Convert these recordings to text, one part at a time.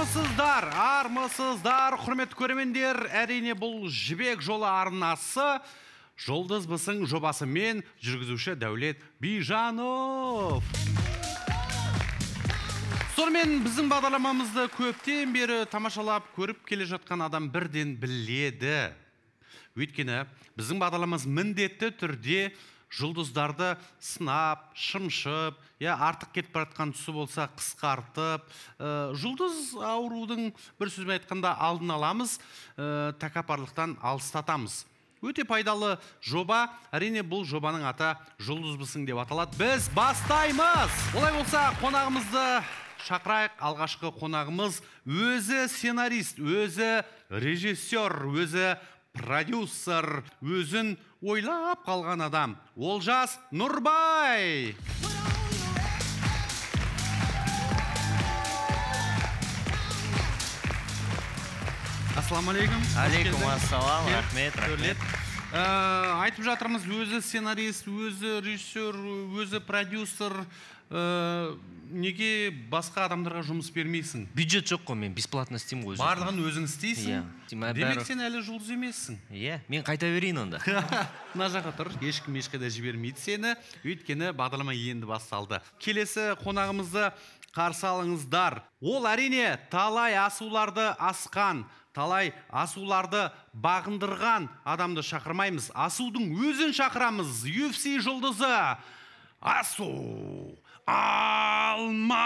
армысыздар армысыздар құрметті көрермендер әрине бұл жібек жолы арнасы жұлдызбысың жобасымен жүргізуші дәулет бижанов. Сонымен біздің бағдарламамызды көптен бері тамашалап көріп келе жатқан адам бірден біледі. Өйткені біздің бағдарламамыз міндетті түрде жұлдыздарды сынап шымшып я артық кетіп бара жатқан тұсы болса қысқартып ә, жұлдыз аурудың бір сөзбен айтқанда алдын аламыз ә, тәкаппарлықтан алыстатамыз. Өте пайдалы жоба әрине бұл жобаның аты жұлдызбысың деп аталады. Біз бастаймыз! Олай болса қонағымызды шақырайық. Алғашқы қонағымыз өзі сценарист өзі режиссер өзі продюсер өзін ойлап қалған адам. Олжас нұрбай! Ассалаумағалейкум алейкум ассалам рахмет рахмет. Ә, айтып жатырмыз өзі сценарист өзі режиссер өзі продюсер. Ә, неге басқа адамдарға жұмыс бермейсің? Бюджет жоқ қой мен бесплатно істеймін ғой өзім. барлығын өзің істейсің? Иә. Демек, демек сен әлі жұлдыз емессің. Иә мен қайта берейін онда. Мына жаққа тұр ешкім ешқайда жібермейді сені. Өйткені бағдарлама енді басталды. Келесі қонағымызды қарсы алыңыздар. Ол әрине талай асуларды асқан талай асуларды бағындырған адамды шақырмаймыз. Асудың өзін шақырамыз UFC жұлдызы асу алмабаев!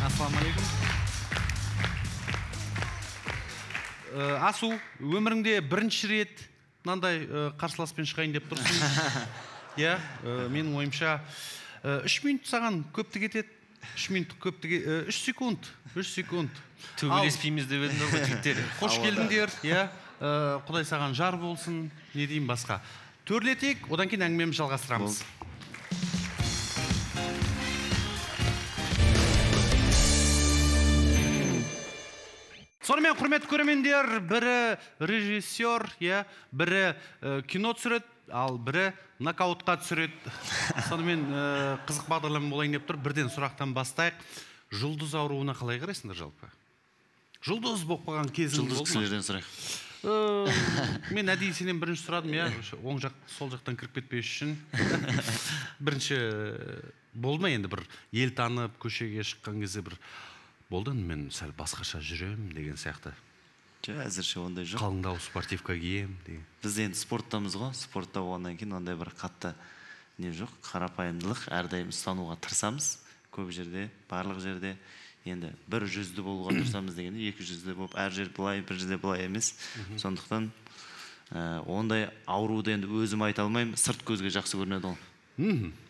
Ассалаумағалейкум Ә, асу өміріңде бірінші рет мынандай ә, қарсыласпен шығайын деп тұрсың. Иә ә, менің ойымша ә, үш минут саған көптік етеді үш минут көптік үш секунд үш секунд. Төбелеспейміз деп едіңдер ғой жігіттер. Қош келдіңдер иә. Құдай саған жар болсын не деймін басқа. Төрлетейік одан кейін әңгімемізді жалғастырамыз. Сонымен құрметті көрермендер бірі режиссер иә бірі ә, кино түсіреді ал бірі нокаутқа түсіреді. Сонымен ә, қызық бағдарлама болайын деп тұр. Бірден сұрақтан бастайық. Жұлдыз ауруына қалай қарайсыңдар жалпы? Жұлдыз болып қалған кезің жұлдыз кісілерден сұрайық. Мен әдейі сенен бірінші сұрадым иә оң жақ сол жақтан кіріп кетпес үшін. Бірінші болды ма енді бір ел танып көшеге шыққан кезде бір болды енді мен сәл басқаша жүремін деген сияқты. Жоқ әзірше ондай жоқ. Қалыңдау спортивка киемін деген. Біз енді спорттамыз ғой. Спортта болғаннан кейін ондай бір қатты не жоқ. Қарапайымдылық әрдайым ұстануға тырысамыз. Көп жерде барлық жерде. Енді бір жүзді болуға тырысамыз дегенде екі жүзді болып әр жер былай бір жерде былай емес. Сондықтан ә, ондай ауруды енді өзім айта алмаймын. Сырт көзге жақсы көрінеді ол.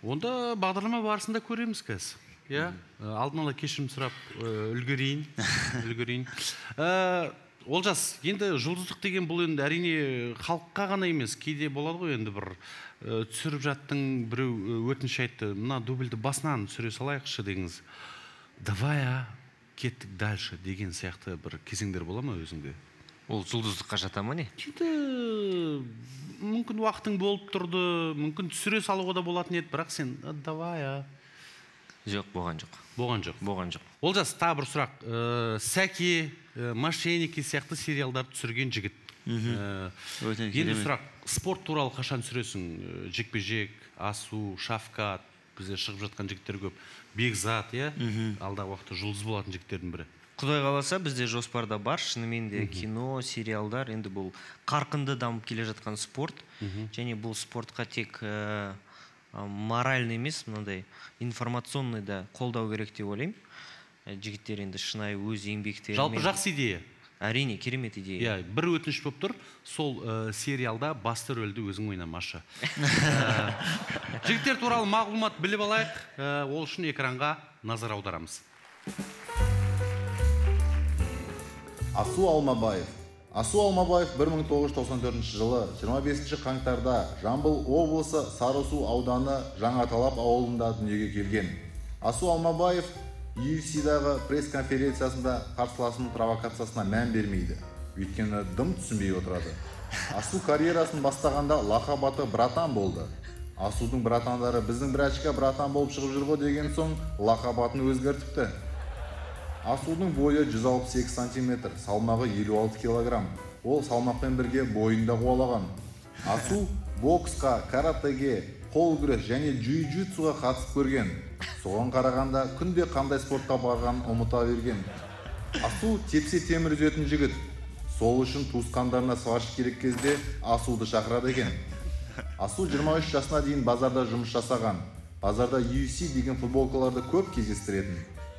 Онда бағдарлама барысында көреміз қазір иә? Ә, алдын ала кешірім сұрап ә, үлгерейін үлгерейін. Ә, олжас енді жұлдыздық деген бұл енді әрине халыққа ғана емес кейде болады ғой енді бір ә, түсіріп жаттың біреу өтініш айтты мына дубльді басынан түсіре салайықшы дегіңіз давай а кеттік дальше деген сияқты бір кезеңдер бола ма өзіңде? Ол жұлдыздыққа жата ма не? Енді мүмкін уақытың болып тұрды мүмкін түсіре салуға да болатын еді бірақ сен «А, давай а жоқ болған жоқ. Болған жоқ. Болған жоқ. Олжас тағы бір сұрақ. Ә, сәке ә, мошенники сияқты сериалдарды түсірген жігіт. Ә, енді сұрақ спорт туралы қашан түсіресің? Ә, жекпе жек асу шафкат бізде шығып жатқан жігіттер көп. Бекзат иә? Алдағы уақытта жұлдыз болатын жігіттердің бірі. Құдай қаласа бізде жоспарда бар. Шынымен де кино сериалдар енді бұл қарқынды дамып келе жатқан спорт. Және бұл спортқа тек ә, а, моральный емес мынандай информационный да қолдау керек деп ойлаймын. Ә, жігіттер енді шынайы өз еңбектерімен жалпы жақсы идея. Әрине керемет идея. Иә бір өтініш болып тұр. Сол ә, сериалда басты рөлді өзің ойнамашы. Ә, жігіттер туралы мағлұмат біліп алайық. Ә, ол үшін экранға назар аударамыз. Асу алмабаев. Асу алмабаев 1994 жылы 25 қаңтарда жамбыл облысы сарысу ауданы жаңаталап ауылында дүниеге келген. Асу алмабаев UFC-дағы пресс-конференциясында қарсыласының провокациясына мән бермейді. Өйткені дым түсінбей отырады. Асу карьерасын бастағанда лақап аты братан болды. Асудың братандары біздің брачка братан болып шығып жүр ғой деген соң лақап атын өзгертіпті. Асудың бойы 168 сантиметр салмағы 56 килограмм. Ол салмақпен бірге бойын да қуалаған. Асу боксқа каратэге қол күрес және джиу джитсуға қатысып көрген. Соған қарағанда күнде қандай спортқа барғанын ұмыта берген. Асу тепсе темір үзетін жігіт. Сол үшін туысқандарына сварщик керек кезде асуды шақырады екен. Асу 23 жасына дейін базарда жұмыс жасаған. Базарда UFC деген футболкаларды көп кездестіретін.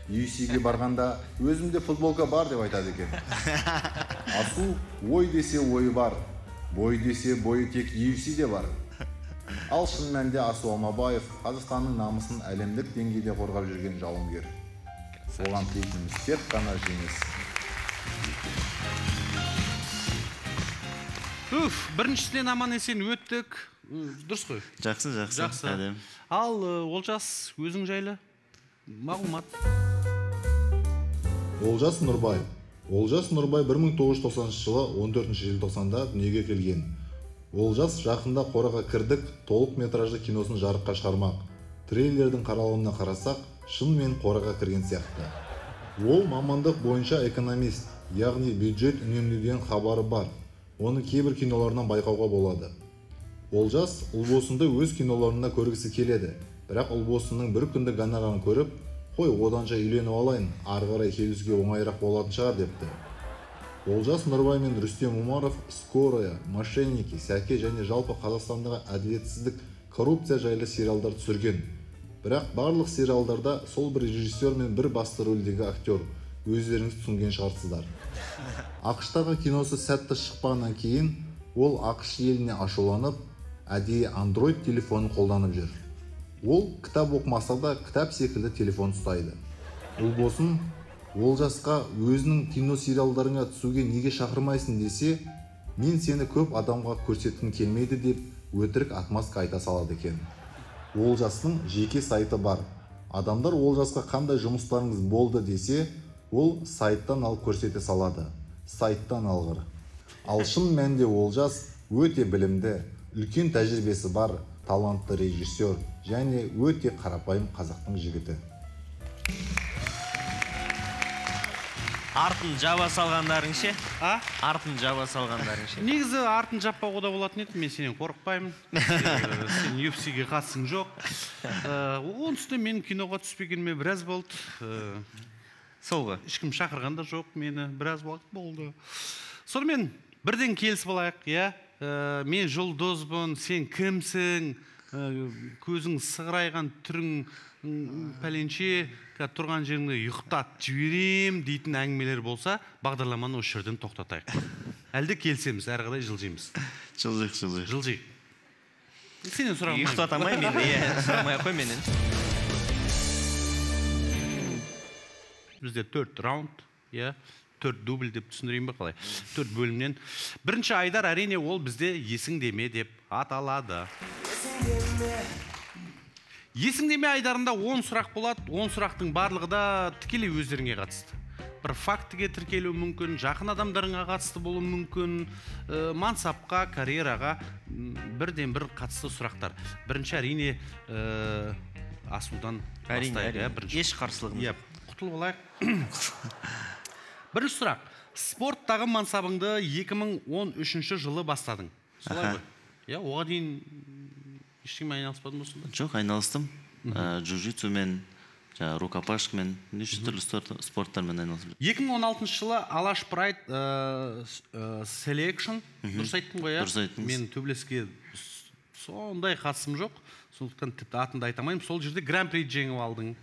UFC-ге барғанда өзімде футболка бар деп айтады екен асу ой десе ойы бар бой десе бойы тек UFC-де бар ал шын мәнінде асу алмабаев қазақстанның намысын әлемдік деңгейде қорғап жүрген жауынгер оған тілейтініміз тек қана жеңіс уф біріншісінен аман есен өттік дұрыс қой жақсы жақсы жақсы әдемі ал олжас өзің жайлы мағлұмат. Олжас нұрбаев олжас нұрбай 1990 жылы 14 желтоқсанда дүниеге келген. Олжас жақында қораға кірдік толық метражды киносын жарыққа шығармақ. Трейлердің қаралымына қарасақ шынымен қораға кірген сияқты. Ол мамандық бойынша экономист яғни бюджет үнемдеуден хабары бар. Оны кейбір киноларынан байқауға болады. Олжас ұлбосынды өз киноларында көргісі келеді. Бірақ ұлбосынның бір күндік гонорарын көріп қой оданша үйленіп алайын ары қарай келісуге оңайырақ болатын шығар депті. Олжас нұрбай мен рүстем умаров скорая мошенники сәке және жалпы қазақстандағы әділетсіздік коррупция жайлы сериалдар түсірген. Бірақ барлық сериалдарда сол бір режиссер мен бір басты рөлдегі актер өздеріңіз түсінген шығарсыздар. Ақштағы киносы сәтті шықпағаннан кейін ол ақш еліне ашуланып әдейі андроид телефонын қолданып жүр ол кітап оқымаса да кітап секілді телефон ұстайды. Ұлбосын олжасқа өзінің кино сериалдарыңа түсуге неге шақырмайсың десе мен сені көп адамға көрсеткім келмейді деп өтірік отмазка айта салады екен. Олжастың жеке сайты бар. Адамдар олжасқа қандай жұмыстарыңыз болды десе ол сайттан алып көрсете салады. Сайттан алғыр. Ал шын мәнінде олжас өте білімді үлкен тәжірибесі бар талантты режиссер және өте қарапайым қазақтың жігіті. Артын жаба салғандарың ше а? Артын жаба салғандарың ше негізі артын жаппауға да болатын еді мен сенен қорықпаймын. Э, сен UFC-ге қатысың жоқ. Э, оның үстіне мен киноға түспегеніме біраз болды. Э, сол ғой. ешкім шақырған да жоқ мені біраз уақыт болды. Сонымен бірден келісіп алайық иә? Э, мен жұлдызбын сен кімсің? Э, көзің сығырайған түрің пәленше қазір тұрған жеріңді ұйықтатып жіберем дейтін әңгімелер болса бағдарламаны осы жерден тоқтатайық. Әлде келісеміз әрі қарай жылжимыз. Жылжиық жылжиық. Жылжиық. Сенен сұрағым ұйықтата алмаймын енді иә сұрамай ақ қой менен бізде төрт раунд иә. Төрт дубль деп түсіндірейін ба қалай? Төрт бөлімнен. Бірінші айдар әрине ол бізде есіңдеме деп аталады. Есіңдеме айдарында 10 сұрақ болады. 10 сұрақтың барлығы да тікелей өздеріңе қатысты. Бір фактіге тіркелуі мүмкін жақын адамдарыңа қатысты болуы мүмкін ә, мансапқа карьераға бірден бір қатысты сұрақтар. Бірінші әрине ә, асудан әрине иә, әрине. бірінші. Еш қарсылығым иә құтылып алайық. бірінші сұрақ. Спорттағы мансабыңды 2013 жылы бастадың. Солай ғой. Иә оған дейін ештеңемен айналыспадың ба сонда? Жоқ айналыстым. Ә, джиу джитсумен жаңағы рукопашкамен неше түрлі спорт- спорттармен айналысып жүрмін 2016 жылы алаш прайд ә, селекшн дұрыс айттым ғой иә? Дұрыс айттыңыз. төбелеске сондай қатысым жоқ. Сондықтан тіпті атымды айта алмаймын. Сол жерде гран при жеңіп алдың.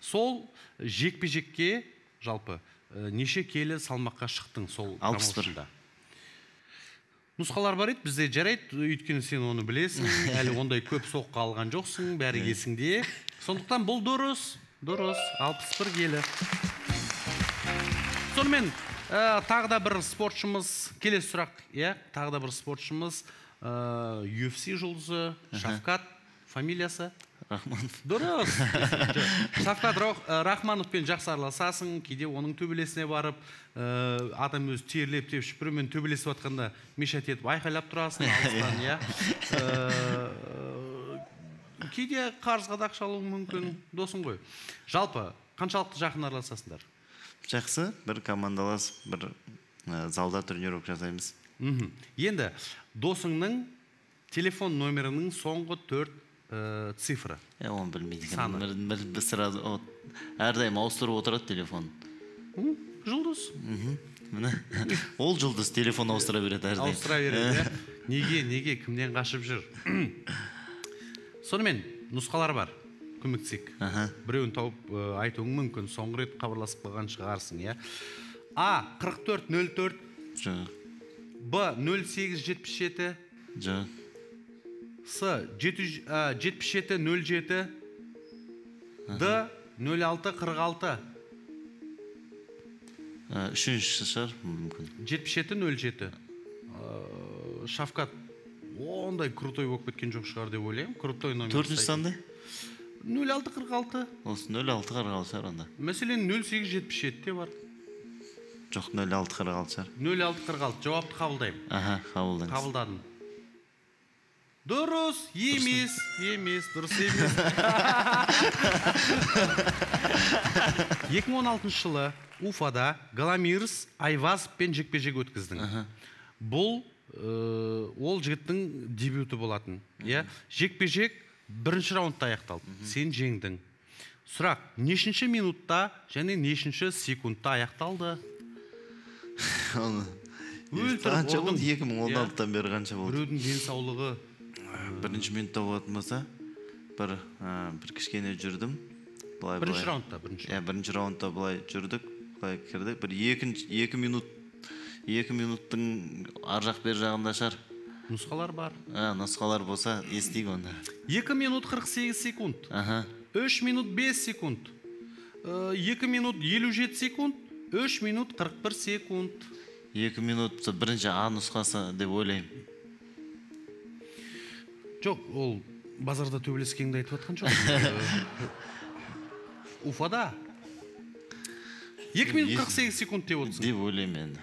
Сол жекпе жекке жалпы ә, неше келі салмаққа шықтың сол Алпыс бір. нұсқалар бар еді бізде жарайды өйткені сен оны білесің. Әлі ондай көп соққы алған жоқсың бәрі есіңде. Сондықтан бұл дұрыс дұрыс алпыс бір келі. Сонымен ә, тағы да бір спортшымыз келесі сұрақ иә тағы да бір спортшымыз ә, UFC жұлдызы шавкат фамилиясы. Рахманов дұрыс. Шавкат ә, рахмановпен жақсы араласасың кейде оның төбелесіне барып ә, адам өзі терлеп тепшіп біреумен төбелесіп жатқанда мешать етіп айқайлап тұрасың алыстан иә? Ә, кейде қарызға да ақша алуың мүмкін. Досың ғой. Жалпы қаншалықты жақын араласасыңдар? Жақсы. Бір командалас бір ә, залда тренировка жасаймыз. Мхм. Енді досыңның телефон номерінің соңғы төрт ә, цифры. Е оны білмейді бір, бір сразу әрдайым ауыстырып отырады телефон? М, жұлдыз міне ол жұлдыз телефон ауыстыра береді әрдайым ауыстыра береді иә неге неге кімнен қашып жүр? Сонымен нұсқалар бар көмектесейік. Біреуін тауып ә, айтуың мүмкін соңғы рет хабарласып қалған шығарсың иә? А қырық төрт нөл төрт. Жоқ б нөл сегіз жетпіс жеті. Жоқ с жетпіс жеті нөл жеті д нөл алты қырық алты үшіншісі шығар мүмкін жетпіс жеті нөл жеті шавкат ондай крутой болып кеткен жоқ шығар деп ойлаймын крутой номер төртінші сандай нөл алты қырық алты осы нөл алты қырық алты шығар онда мәселен нөл сегіз жетпіс бар жоқ нөл алты қырық алты шығар нөл алты қырық алты жауапты қабылдаймын аха қабылдаңыз қабылдадым дұрыс емес емес дұрыс емес 2016 жылы уфада галамирс айвазовпен жекпе жек өткіздің бұл э, ол жігіттің дебюті болатын иә? Жекпе жек бірінші раундта аяқталды. Сен жеңдің. Сұрақ нешінші минутта және нешінші секундта аяқталды? Оны екі мың он Иә. алтыдан бері қанша болды? Біреудің денсаулығы бірінші минутта болатын болса бір ә, бір кішкене жүрдім. Былай бірінші раундта бірінші иә бірінші раундта былай жүрдік былай кірдік. Бір екінші екі минут екі минуттың ар жақ бер жағында шығар. Нұсқалар бар. А нұсқалар болса естиік онда. 2 минут 48 секунд. Аха. 3 минут 5 секунд. 2 минут 57 секунд. 3 минут 41 секунд. Екі минут бірінші а нұсқасы деп ойлаймын. Жоқ ол базарда төбелескеніңді айтып жатқан жоқ. Уфада. 2 минут 48 секунд деп отырсың. Деп ойлаймын енді.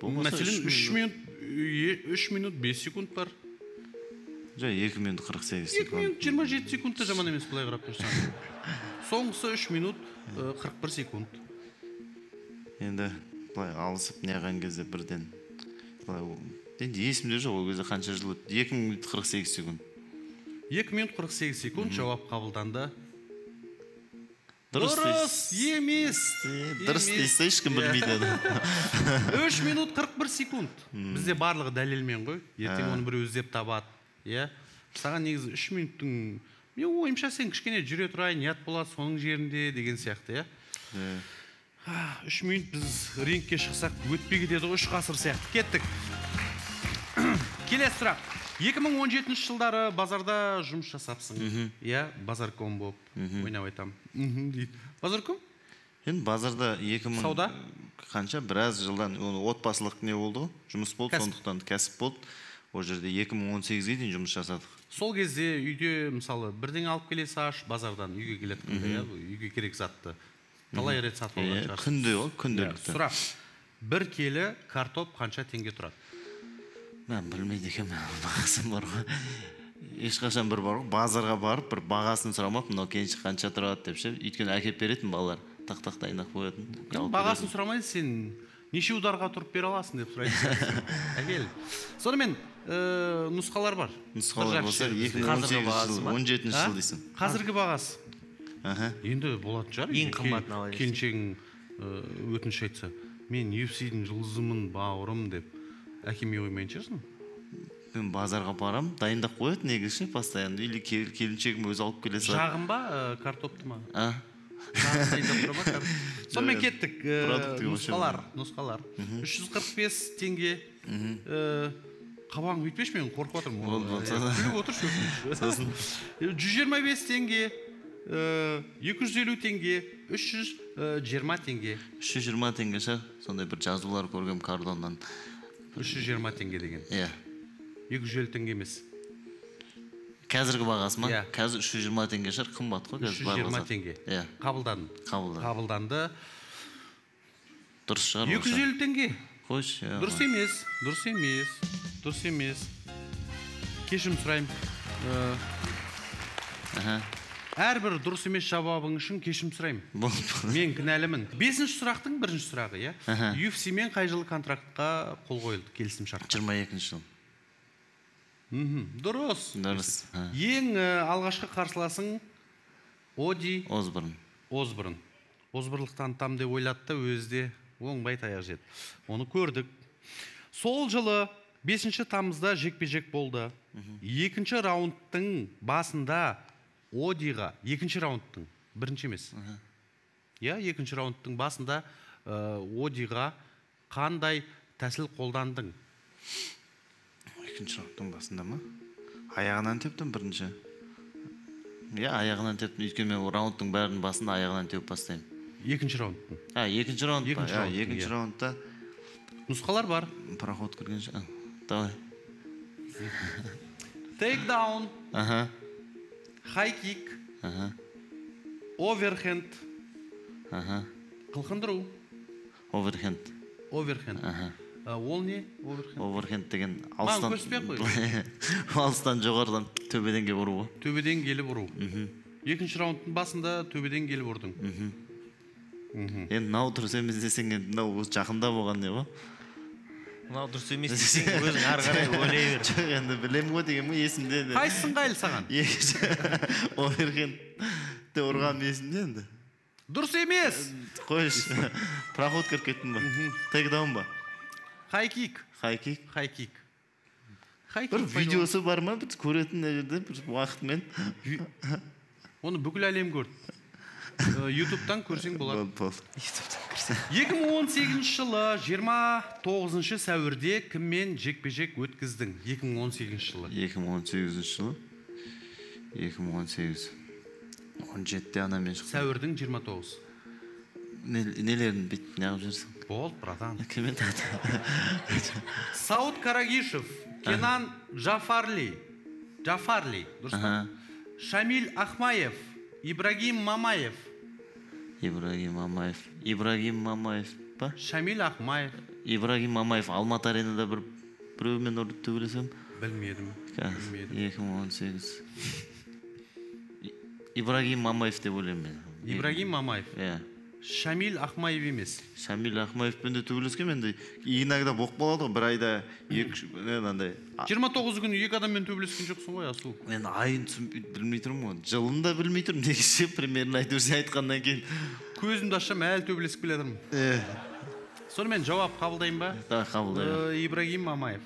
Мәселен үш 3 минут. 3 минут 5 секунд бар. Жоқ екі минут қырық сегіз 2 секунд. минут 27 секунд та жаман емес былай қарап тұрсаң. Соңғысы 3 минут э, 41 секунд. Енді былай алысып неғылған кезде бірден былай енді есімде жоқ ол кезде қанша жыл өтті? Екі минут қырық сегіз секунд. 2 минут 48 секунд жауап қабылданды. Дұрыс дұрыс емес. Дұрыс дейсіз ешкім білмейді оны. 3 минут 41 секунд. Бізде барлығы дәлелмен ғой. Ертең А. оны біреу іздеп табады иә. Саған негізі 3 минуттың мен ойымша сен кішкене жүре тұрайын ұят болады соның жерінде деген сияқты иә. Үш минут біз рингке шықсақ өтпей кетеді ғой үш ғасыр сияқты. Кеттік. Келесі сұрақ 2017 жылдары базарда жұмыс жасапсың. Иә базарком болып ойнап айтамын дейді. Базарком? Енді базарда екі мың Сауда? қанша? Біраз жылдан оны отбасылық не болды ғой? Жұмыс болды сондықтан кәсіп болды. Ол жерде 2018-ге дейін жұмыс жасадық. Сол кезде үйде мысалы бірдеңе алып келе саш базардан үйге келеткенде иә үйге керек затты. Талай рет сатып алған шығарсың күнде ғой Иә, күнделікті сұрақ. Бір келі картоп қанша теңге тұрады? Мен білмейді екенмін бағасы бар ғой ешқашан бір бар ғой базарға барып бір бағасын сұрамаппын мынау кенші қанша тұрады деп ше өйткені әкеліп беретін балалар тақ тақ дайындап қоятын бағасын сұрамай сен неше ударға тұрып бере аласың деп сұрайды әкел сонымен ә, нұсқалар бар нұсқалар болса екі мың он сегізінші жыл он жетінші жыл дейсің қазіргі бағасы аха енді болатын шығар Ең қымбатын ала берсең. келіншегің ә, өтініш айтса мен UFC-дің жұлдызымын бауырым деп әкелмей қоймайтын шығарсың? Мен базарға барамын дайындап қояды негізі ше постоянно. Или кел- келіншегім өзі алып келе салады жағын ба ә, картопты ма? А? Сонымен кеттік ә, Продуктіге нұсқалар нұсқалар. Үш жүз қырық бес теңге. Қабағың өйтпеші мен қорқып. Ә, күліп отыршы өтініш. сосын. Жүз жиырма бес теңге екі жүз елу теңге үш жүз жиырма теңге. үш жүз жиырма теңге шығар сондай бір жазулар көргенмін кардоннан үш жүз жиырма теңге деген. Иә. екі жүз елу теңге емес. Қазіргі бағасы ма? Иә. қазір үш жүз жиырма теңге шығар қымбат қой үш қазір жүз бар жиырма теңге. Иә. Қабылданды. Қабылданды. Қабылданды. Дұрыс шығар екі жүз елу теңге. Қойшы дұрыс емес дұрыс емес дұрыс емес. Кешірім сұраймын. Э. әрбір дұрыс емес жауабың үшін кешірім сұраймын. Мен кінәлімін. Бесінші сұрақтың бірінші сұрағы иә. UFC мен қай жылы контрактқа қол қойылды келісім шарт жиырма екінші жыл. Мхм дұрыс. Дұрыс. Ең э, алғашқы қарсыласың оди озбырын озбырын озбырлық танытамын деп ойлады да өзі де оңбай таяқ жеді. Оны көрдік. Сол жылы бесінші тамызда жекпе жек болды екінші раундтың басында одиға екінші раундтың бірінші емес. Иә екінші раундтың басында э, одиға қандай тәсіл қолдандың? Екінші раундтың басында ма? Аяғынан тептім бірінші. Иә аяғынан тептім өйткені мен раундтың бәрінің басында аяғынан теуіп бастаймын. Екінші раундтың? А екінші раунд па? Екінші раунд, екінші иә. раундта. Нұсқалар бар. Проход кіргенше давай. Тейкдаун аха. Хай кик аха оверхенд қылқындыру оверхенд. Оверхенд. Ол не оверхенд. Оверхенд деген алыстан көрсетпей ақ қой. алыстан жоғарыдан төбеден келіп ұру. Ғой төбеден келіп ұру. Екінші раундтың басында төбеден келіп ұрдың. Енді мынау дұрыс емес десең енді мынау жақында болған не ғой? Мынау дұрыс емес десең өзің ары қарай ойлай бер. жоқ енді білемін ғой дегенмін есімде енді қайсысы ыңғайлы саған? Екінші оверхендте ұрғаным есімде енді. Дұрыс емес! Қойшы проход кіріп кеттім ба? Тейкдаун ба хай кик хайкик. Хай кик хай бір видеосы бар ма? Біз көретін мына жерде бір уақытымен. Оны бүкіл әлем көрді. Ютубтан көрсең болады. болды болды 2018 жылы 29 сәуірде кіммен жекпе жек өткіздің 2018 жылы. 2018 жылы. 2018 17-те анамен шықтым сәуірдің 29 Не- нелерін бүйтіп неғып жүрсің? Болды братан. Кіммен сауд карагишев кенан джафарли. Джафарли дұрыс па? Шамиль ахмаев ибрагим мамаев ибрагим мамаев. Ибрагим мамаев па? Шамиль ахмаев. Ибрагим мамаев. Алматы аренада бір біреумен ұрды деп ойласам білмедім. Қазір білмедім. 2018 И- ибрагим мамаев деп ойлаймын мен. Ибрагим мамаев. Иә. Шамиль ахмаев емес. Шамиль ахмаевпен де төбелескенмін енді иногда болып қалады ғой бір айда екі үш мынандай. А- 29 күні екі адаммен төбелескен жоқсың ғой асу мен айын білмей тұрмын ғой. Жылын да білмей тұрмын негізі примерно әйтеуір сен айтқаннан кейін. Көзімді ашсам әлі төбелесіп келе жатырмын. Е сонымен жауап қабылдайын ба? Давай қабылдай Э, ибрагим мамаев.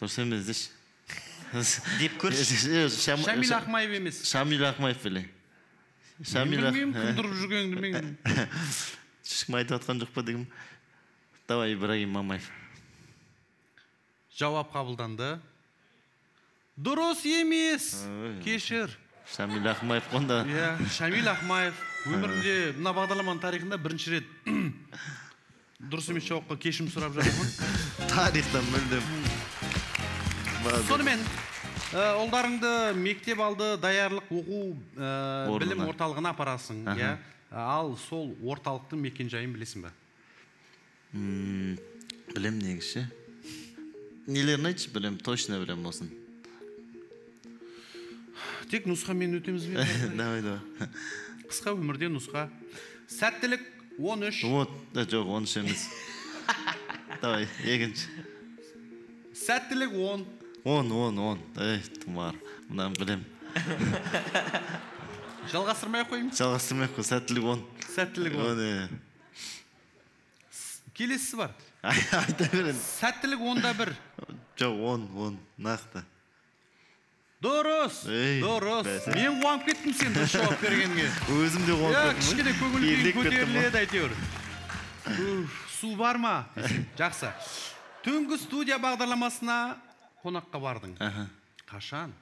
Дұрыс емес деші. Деп көрші. Шамиль Ша- ахмаев емес. Шамиль ахмаев біле. Шамиль білмеймін тұрып жүргеніңді мен ешкім айтып жатқан жоқ па дегім? Давай ибрагим мамаев жауап қабылданды. Дұрыс емес кешір. Шамиль ахмаев қой онда. Иә шамиль ахмаев өмірімде мына бағдарламаның тарихында бірінші рет дұрыс емес жауапқа кешірім сұрап жатырмын тарихтан мүлдем. Сонымен ұлдарыңды мектеп алды даярлық оқу ә, Орнына. білім орталығына апарасың иә? Ал сол орталықтың мекенжайын білесің ба білем негізі. Нелерін айтшы білем точно білем осыны тек нұсқамен өтеміз бе? Давай давай. Қысқа өмірде нұсқа. Сәттілік 13 вот да, жоқ оныншы емес. Давай екінші. Сәттілік 10 он он он. Ей тұмар мынаны білем. Жалғастырмай ақ қояйын жалғастырмай ақ қой сәттілік он. Сәттілік 10 он е. келесісі бар. Ай- айта беремін. Сәттілік онда бір. Жоқ он он. Нақты дұрыс дұрыс. мен қуанып кеттім сен дұрыс жауап бергенге. Өзім де иә қуанып кішкене көңіл күйің кеттім көтеріледі әйтеуір. Су бар ма? Жақсы. Түнгі студия бағдарламасына қонаққа бардың. Аха. Қашан?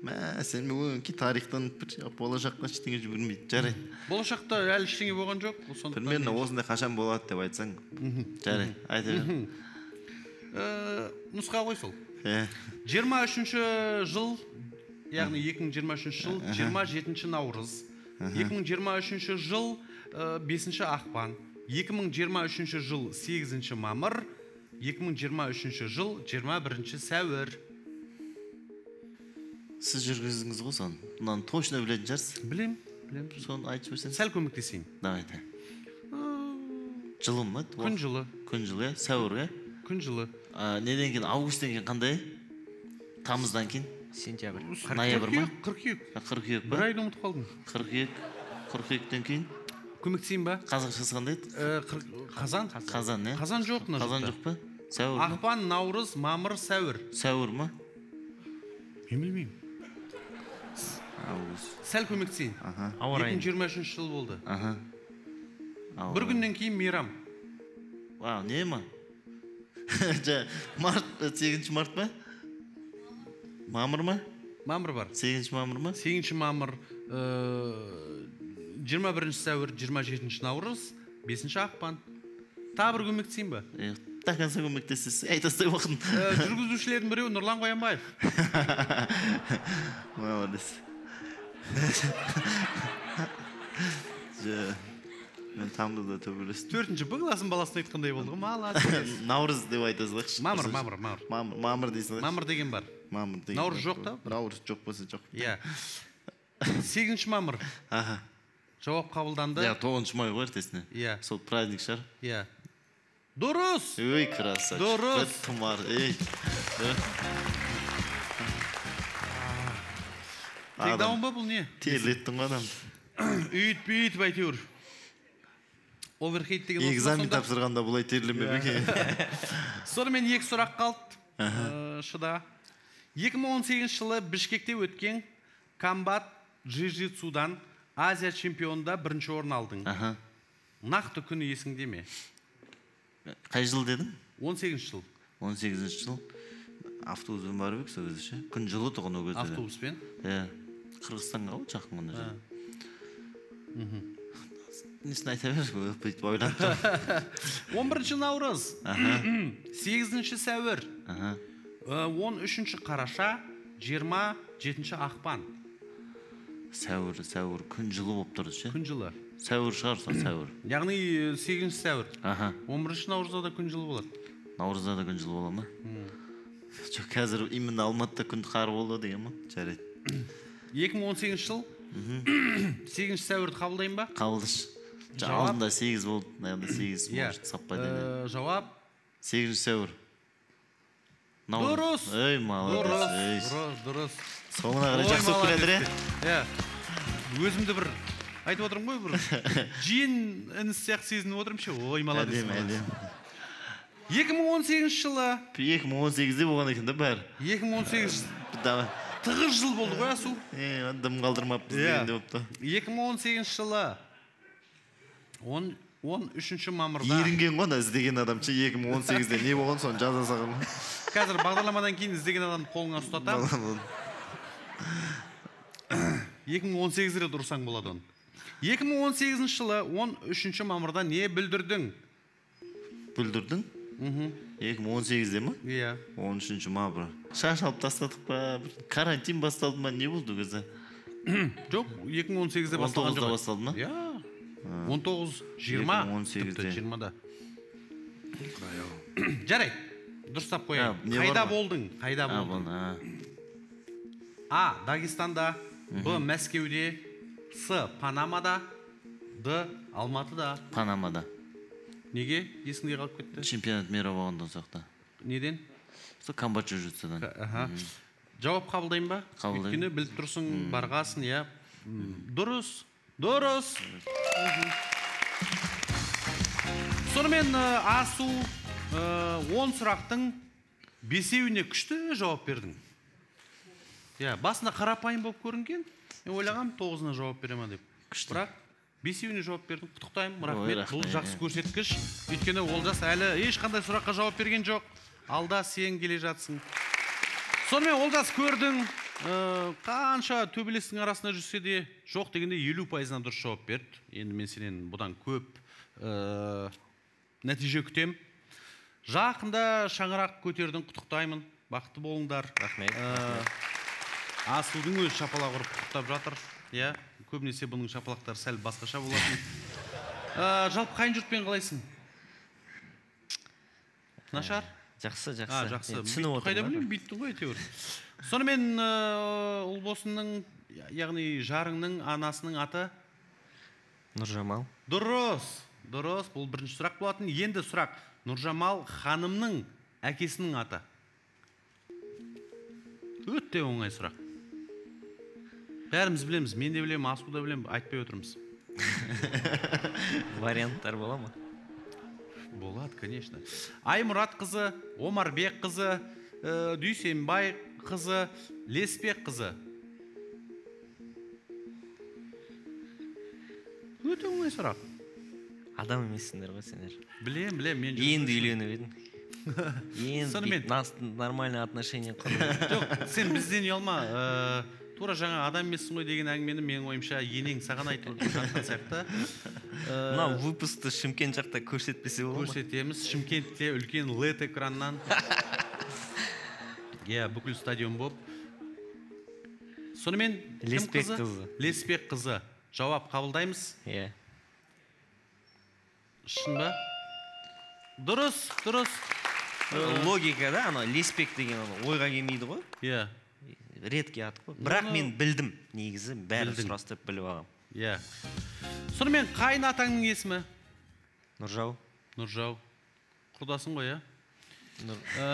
Мә сен өңкей тарихтан бір болашаққа ештеңе жібермейді жарайды болашақта әлі ештеңе болған жоқ сондықтан примерно осындай қашан болады деп айтсаң жарайды айта бер. Нұсқа ғой сол. Э, жиырма үшінші жыл яғни 2023 жыл 27 наурыз. 2023 жыл э, 5 ақпан. 2023 жыл 8 мамыр. 2023 жыл 21 сәуір. Сіз жүргіздіңіз ғой соны. Мынаны точно білетін шығарсыз. Білем білем соны айтып жіберсеңіз сәл көмектесейін. Давай да жылы ма? Күн жылы. Күн жылы иә? Сәуір иә? Күн жылы. А, неден кейін? Августтен кейін қандай? Тамыздан кейін? Сентябрь. Ноябрь ма? қыркүйек қыркүйек. Бір па? Айды ұмытып қалдым. Қыркүйек қыркүйектен кейін? Көмектесейін ба? Қазақшасы қандай еді? Э, қыр- қазан. Қазан иә? Қазан жоқ мына қазан жоқ па? Сәуір ақпан наурыз мамыр сәуір. Сәуір ма? Мен білмеймін. Сәл көмектесейін. Аха. Ауа райы 2023 жыл болды. Аха. Бір күннен кейін мейрам. Вау, не ма? Жа, март, э, сегізінші март па? Мамыр ма? мамыр бар. Сегізінші мамыр ма? сегізінші мамыр жиырма бірінші сәуір жиырма жетінші наурыз бесінші ақпан. Тағы бір көмектесейін ба? До конца көмектесесіз. Айта тастай уақытын. Жүргізушілердің біреуі нұрлан қоянбаев Молодец. Мен тамызда төбелестім. төртінші б класстың баласын айтқандай болды ғой молодец Наурыз деп айтасыз ғой. мамыр мамыр мамыр Мамыр, мамыр дейсің ғой. мамыр деген бар Мамыр деген. Наурыз жоқ та? Наурыз жоқ болса жоқ. иә сегізінші мамыр Аха. жауап қабылданды Ja, тоғызыншы май ғой ертесіне. иә Сол праздник шығар. иә дұрыс Ой, красавчик. Дұрыс. Тұмар. Ей. тейкдаун ба бұл не Терлеттің ғой адам. үйтіп бүйтіп әйтеуір оверхейт деген Экзамен тапсырғанда бұлай терлемеп екен. сонымен екі сұрақ қалды Э, шыда 2018 жылы бішкекте өткен комбат джиу-джитсудан азия чемпионында бірінші орын алдың нақты күні есіңде ме Қай жыл дедің? 18 жыл 18 жыл. Автобуспен барып едік сол кезде ше. Күн жылы тұғын ол кезде. автобуспен Иә. Қырғызстанға ғой жақын ғана жер. Несін айта бер, бүйтіп ойланып тұрмын. 11 наурыз 8 сәуір Аха. э, 13 қараша 27 ақпан Сәуір, сәуір, күн жылы болып тұрды ше. күн жылы Сәуір шығар сол сәуір. яғни 8 сәуір Аха. 11 наурызда да күн жылы болады Наурызда да күн жылы бола ма? Жоқ, қазір именно Алматыда күн қар болды деген ма? Жарайды. 2018 жыл 8 сәуірді қабылдайын ба Қабылдыш. Жауап? Алдында 8 болды, мынаяқта 8 иә может совпадение. Э, жауап 8 сәуір. Дұрыс. Ей, молодец. дұрыс дұрыс Соңына қарай жақсы болып молодец келе иә өзімді бір айтып отырмын ғой бір жиен інісі сияқты сезініп отырмын ше ой молодец Әдемі, молодец. әдемі. 2018 жылы 2018-де болған екен да бәрі. 2018 Давай. тығыз жыл болды ғой асу Е, дым қалдырмаппыз Иә. дегенде болыпты. 2018 жылы 10 13 мамырда Ерінген ғой ана іздеген адам ше 2018-де не болған соны жаза салған ғой. қазір бағдарламадан кейін іздеген адамды қолыңа ұстатамын 2018 рет ұрсаң болады оны 2018 жылы 13 мамырда не бүлдірдің Бүлдірдің? 2018-де ма? иә 13 мамыр. Шаш алып тастадық па? Карантин басталды ма? Не болды ол кезде? жоқ 2018-де басталған 19-да жоқ басталды ма? иә 19 20 2018 тіпті де. 20-да жарайды дұрыстап қояйын қайда болдың қайда болдың болды. А. дагестанда б мәскеуде с панамада д алматыда Панамада. неге есіңде қалып кетті? Чемпионат мира болғанда сол жақта. неден Сол жүзуден. аха. Жауап қабылдайын ба? Қабылдаймын. өйткені біліп тұрсың барғасын иә. Дұрыс дұрыс. Сонымен ә, асу ә, он сұрақтың бесеуіне күшті жауап бердің. Иә басында қарапайым болып көрінген. Мен ойлағанмын тоғызына жауап бере ма деп. Күшті. бірақ бесеуіне жауап бердің құттықтаймын. Рахмет бұл рахмет. жақсы көрсеткіш. Өйткені олжас әлі ешқандай сұраққа жауап берген жоқ. Алда сен келе жатсың. Сонымен олжас көрдің ә, қанша төбелестің арасында жүрсе де жоқ дегенде елу пайызына дұрыс жауап берді. Енді мен сенен бұдан көп ә, нәтиже күтем жақында шаңырақ көтердің құттықтаймын. Бақытты болыңдар. Рахмет, Э, асудың өзі шапалақ ұрып құттықтап жатыр. Иә көбінесе бұның шапалақтары сәл басқаша болатын. Э, жалпы қайын жұртпен қалайсың? Нашар? Жақсы жақсы а жақсы. түсініп қайда отырмын білемін бүйттің ғой әйтеуір. Сонымен ұлбосынның яғни жарыңның анасының аты? Нұржамал. Дұрыс дұрыс. Бұл бірінші сұрақ болатын. Енді сұрақ. Нұржамал ханымның әкесінің аты? Өте оңай сұрақ. Бәріміз білеміз мен де білемін асу да білемін айтпай отырмыз. Варианттар бола ма? Болады конечно. Аймұрат қызы омарбек қызы ә, дүйсенбай қызы леспек қызы. Өте оңай сұрақ. Адам емессіңдер ғой сендер. Білем білем мен енді үйленіп едің. Енді Сонымен- нормальный отношение құрып жоқ сен бізден ұялма ә, тура жаңа адам емессің ғой деген әңгімені менің ойымша енең саған айтып жатқан сияқты. Ә, мына выпускты шымкент жақта көрсетпесе бола ма? Көрсетеміз. Шымкентте үлкен лед экраннан иә бүкіл стадион болып. Сонымен Леспек қызы. леспек қызы. Жауап қабылдаймыз. Иә. Шын ба? Дұрыс дұрыс. Логика да анау леспек деген ойға келмейді ғой. Иә. Редкий ат қой. Бірақ мен білдім негізі бәрін сұрастырып біліп алғанмын. Иә. Сонымен қайын атаңның есімі? Нұржау. Нұржау. Құрдасың ғой иә? Нұр... Ә,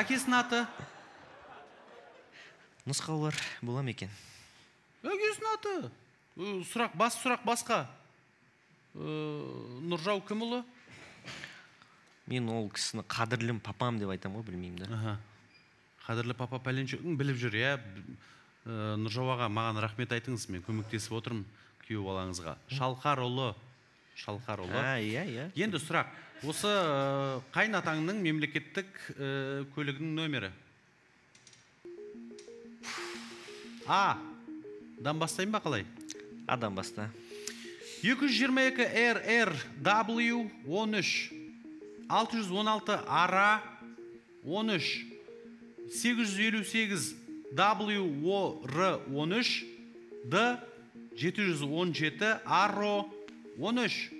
әкесінің аты? Нұсқаулар бола ма екен? Әкесінің аты? Ә, сұрақ бас сұрақ басқа. Ә, нұржау кім ұлы? Мен ол кісіні қадірлім папам деп айтамын ғой білмеймін да аха. Қадірлі папа пәленшегің біліп жүр иә? Нұржау аға маған рахмет айтыңыз мен көмектесіп отырмын күйеу балаңызға. Шалқар ұлы шалқар ұлы а иә иә. Енді сұрақ. Осы қайын атаңның мемлекеттік көлігінің нөмірі а дан бастайын ба қалай? Адам баста 222 RRW 13 616 ара 13 858 WOR 13 D 717 ARO 13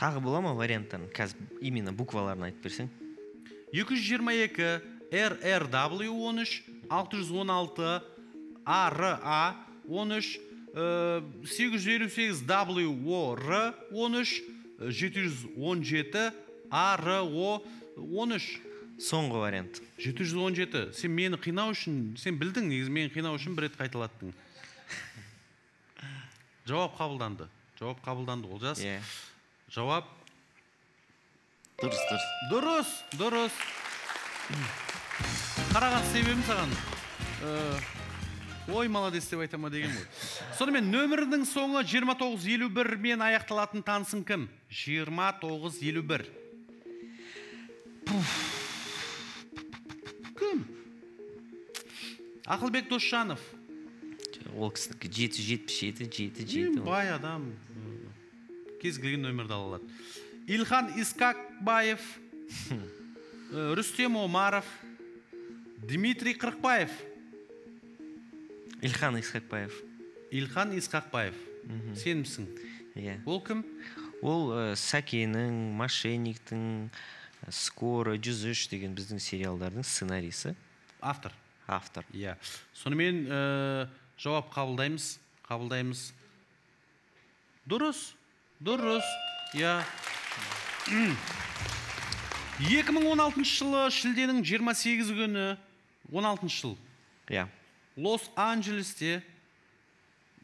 тағы бола ма варианттарын қазір именно букваларын айтып берсең. 222 RRW 13 616 ARA 13 э, 858 WOR 13 э, 717 ARO 13 соңғы вариант. 717 сен мені қинау үшін сен білдің негізі мені қинау үшін бір рет қайталаттың. Жауап қабылданды. Жауап қабылданды олжас. Иә жауап. Дұрыс дұрыс. Дұрыс дұрыс. Қараған себебім саған. Ә, ой молодец деп айта ма деген ғой. Сонымен нөмірінің соңы 2951 мен аяқталатын танысың кім? 2951 кім? Ақылбек досжанов. Ол кісінікі жеті жүз жетпіс жеті жеті жеті бай адам. Кез келген нөмірді ала алады. Илхан искакбаев ы, рүстем омаров дмитрий қырықбаев. Ильхан исхакбаев илхан исқақбаев сенімсің. Иә. Ол кім? Ол ә, сәкенің мошенниктің скоро жүз үш деген біздің сериалдардың сценарийсі автор. Автор. Иә. Сонымен ә, жауап қабылдаймыз. Қабылдаймыз. Дұрыс дұрыс. Иә. 2016 жылы шілденің 28 күні 16 жыл. Иә. Лос анджелесте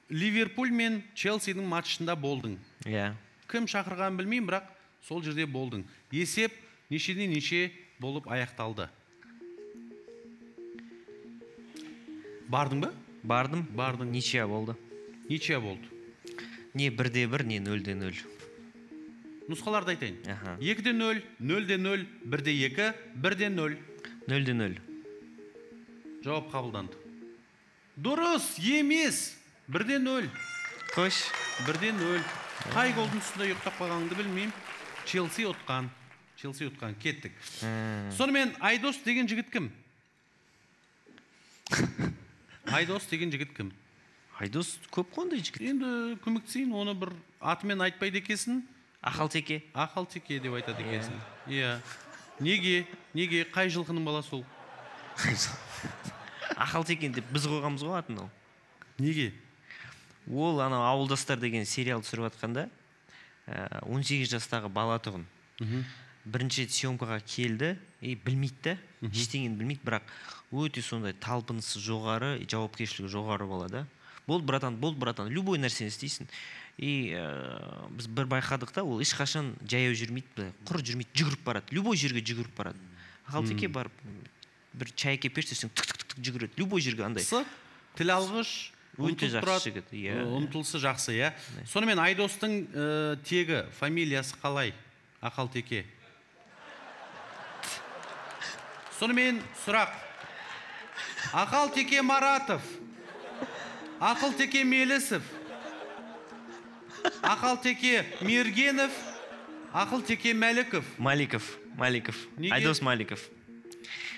ливерпуль мен челсидің матчында болдың. Иә. Кім шақырғанын білмеймін бірақ сол жерде болдың. Есеп нешеден неше болып аяқталды? Бардың ба? Бардым. Бардың. ничья болды. Ничья болды. Не бірде бір не нөлде нөл. Нұсқаларды айтайын. Аха. Екіде нөл нөлде нөл бірде екі бірде нөл. Нөлде нөл. Жауап қабылданды. Дұрыс емес. Бірде нөл. Қойшы бірде нөл. Қай голдың тұсында ұйықтап қалғаныңды білмеймін. Челси ұтқан. Челси ұтқан кеттік сонымен айдос деген жігіт кім? Айдос деген жігіт кім? Айдос көп қой ондай жігіт. Енді көмектесейін оны бір атымен айтпайды екенсің. Ақалтеке ақалтеке деп айтады екенсің. Иә. Неге? Неге? Қай жылқының баласы ол? Ақалтеке деп біз қойғанбыз ғой атын ол. Неге? Ол анау ауылдастар деген сериал түсіріп жатқанда ә, 18 жастағы бала тұғын бірінші рет съемкаға келді. И білмейді да ештеңені білмейді бірақ өте сондай талпынысы жоғары и жауапкершілігі жоғары бала да. Болды братан болды братан. Любой нәрсені істейсің. И ә, біз бір байқадық та ол ешқашан жаяу жүрмейді былай құр жүрмейді жүгіріп барады. Любой жерге жүгіріп барады. Ақалтеке барып бір чай әкеліп берші десең түк түк түк жүгіреді. Любой жерге андай. Пысық тіл алғыш Өте жақсы жігіт, иә. Ұмтылысы жақсы иә. Сонымен айдостың ә, тегі фамилиясы қалай ақалтеке? Сонымен сұрақ. Ақалтеке маратов. Ақылтеке мелісов. Ақалтеке мергенов. Ақылтеке мәліков. Маликов маликов. Неге? айдос маликов.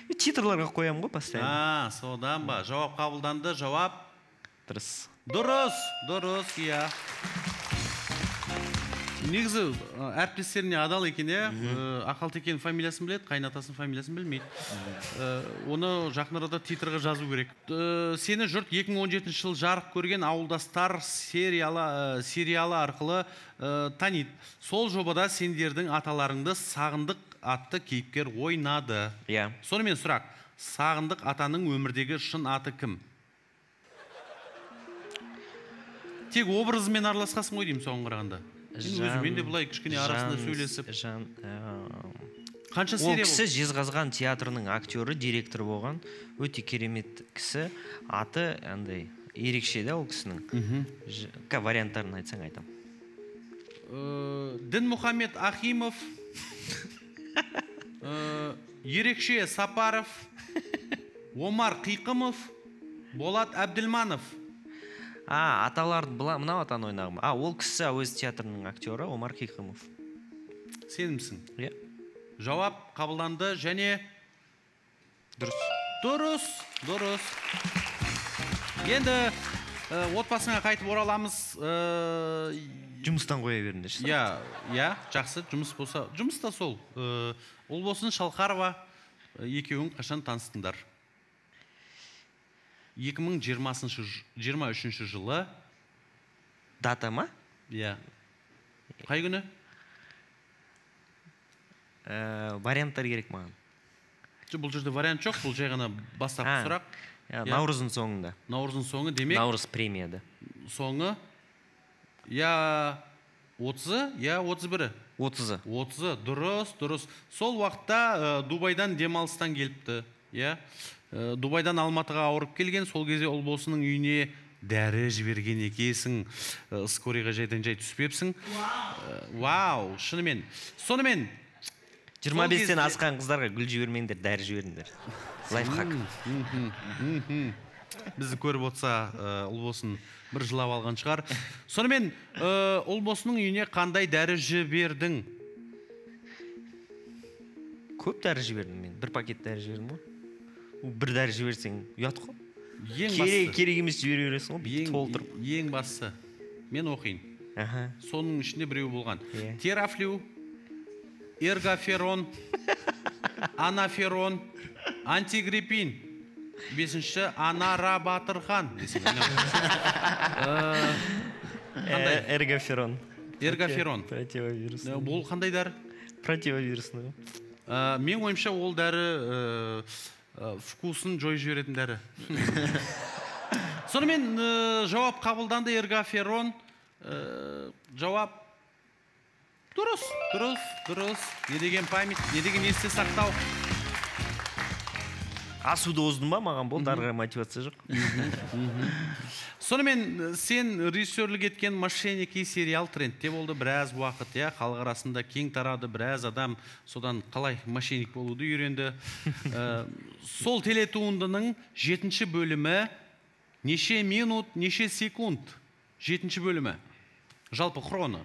Титрларға қоямын ғой постоянно. А содан ба? Жауап қабылданды жауап? Дұрыс. Дұрыс дұрыс иә. Негізі әріптестеріне адал екен иә? Ақалтекенің фамилиясын біледі қайнатасының фамилиясын білмейді. Оны жақын арада титрға жазу керек. Сені жұрт 2017 жыл жарық көрген ауылдастар сериалы сериалы арқылы таниды. Сол жобада сендердің аталарыңды сағындық атты кейіпкер ойнады. Иә. Сонымен сұрақ. Сағындық атаның өмірдегі шын аты кім? Тек образымен араласқансың ғой деймін соған қарағанда. Өзімен де былай кішкене арасында сөйлесіп. Жан ә, қанша ол серия кісі болды? жезқазған театрының актері директор болған. Өте керемет кісі. Аты андай ерекше да ол кісінің. Ка варианттарын айтсаң айтамын Э, дінмұхаммед ахимов. Э, ерекше сапаров. Омар қиқымов. Болат әбділманов. А аталарды мынау атаны ойнаған а ол кісі әуезов театрының актері омар хикымов сенімсің. Иә. Жауап қабылданды және дұрыс. дұрыс дұрыс. Енді ә, отбасыңа қайтып ораламыз ә, жұмыстан қоя беріңдерші иә иә жақсы жұмыс болса жұмыс та сол. Ә, ұлбосын шалқарова ә, екеуің қашан таныстыңдар? 2020 23 жылы. Дата ма? Иә. Қай күні? Ә, варианттар керек маған. Жоқ, бұл жерде вариант жоқ? Бұл жай ғана бастапқы сұрақ. Иә. наурыздың соңында. Наурыздың соңы демек? Наурыз премияда. Соңы? Я отызы я отыз бірі. Отызы. Отызы. Дұрыс дұрыс. Сол уақытта ә, дубайдан демалыстан келіпті. Иә. Ә, дубайдан алматыға ауырып келген сол кезде ұлбосының үйіне дәрі жіберген екенсің Ә, скорыйға жайдан жай түспепсің. Ә, вау шынымен. Сонымен 25-тен кезде- асқан қыздарға гүл жібермеңдер дәрі жіберіңдер. Лайфхак. Бізді көріп отырса ұлбосын бір жылап алған шығар. Сонымен ұлбосының үйіне қандай дәрі жібердің? Көп дәрі жібердім мен. Бір пакет дәрі жібердім ғой. Бір дәрі жіберсең ұят қой. Ең керек керек емес жібере бересің ғой бүйтіп толтырып. ең бастысы мен оқиын. Аха. Соның ішінде біреу болған. Иә. терафлю эргоферон анаферон антигрипин бесінші анара батырхан Э, қандай? эргоферон эргоферон противовирусный Э, бұл қандай дәрі? Противовирусный. Э, мен ойымша ол дәрі э, э, вкусын жойып жіберетін дәрі. Сонымен э, жауап қабылданды эргоферон Э, жауап дұрыс дұрыс дұрыс. Не деген память не деген есте сақтау. Асуды оздым ба? Маған болды ары қарай мотивация жоқ. Сонымен э, сен режиссерлік еткен мошенники сериал трендте болды. Біраз уақыт иә халық арасында кең тарады біраз адам содан қалай мошенник болуды үйренді. Э, сол телетуындының жетінші бөлімі неше минут неше секунд? Жетінші бөлімі. Жалпы хроно.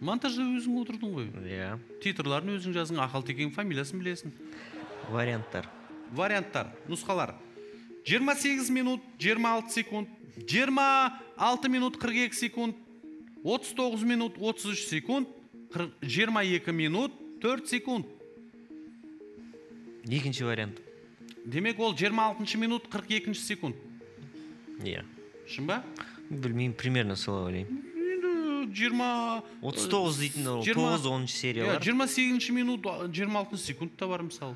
Монтажда өзің отырдың ғой иә титрларын өзің жаздың ақалтекенің фамилиясын білесің варианттар варианттар нұсқалар 28 минут 26 секунд 26 минут 42 секунд 39 минут 33 секунд қыр- 22 минут 4 секунд екінші вариант демек ол 26 минут 42 секунд иә шын ба білмеймін примерно солай ойлаймын 20 отыз тоғыз дейтін ол жиырма- тоғыз оныншы иә, сериялар 28 минут 26 секунд та бар мысалы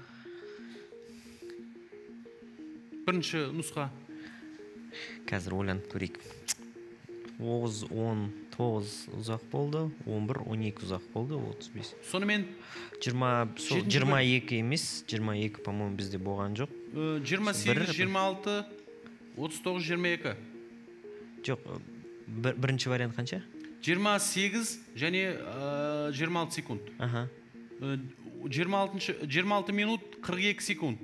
бірінші нұсқа. Қазір ойланып көрейік. Тоғыз он тоғыз ұзақ болды он бір он екі ұзақ болды отыз бес. Сонымен жиырма сол жиырма екі емес жиырма екі по моему бізде болған жоқ. Э, 28 Бір- 26 39 22 жоқ э, бір, бірінші вариант қанша? 28 және э, 26 секунд. Аха. Э, 26 26 минут 42 секунд.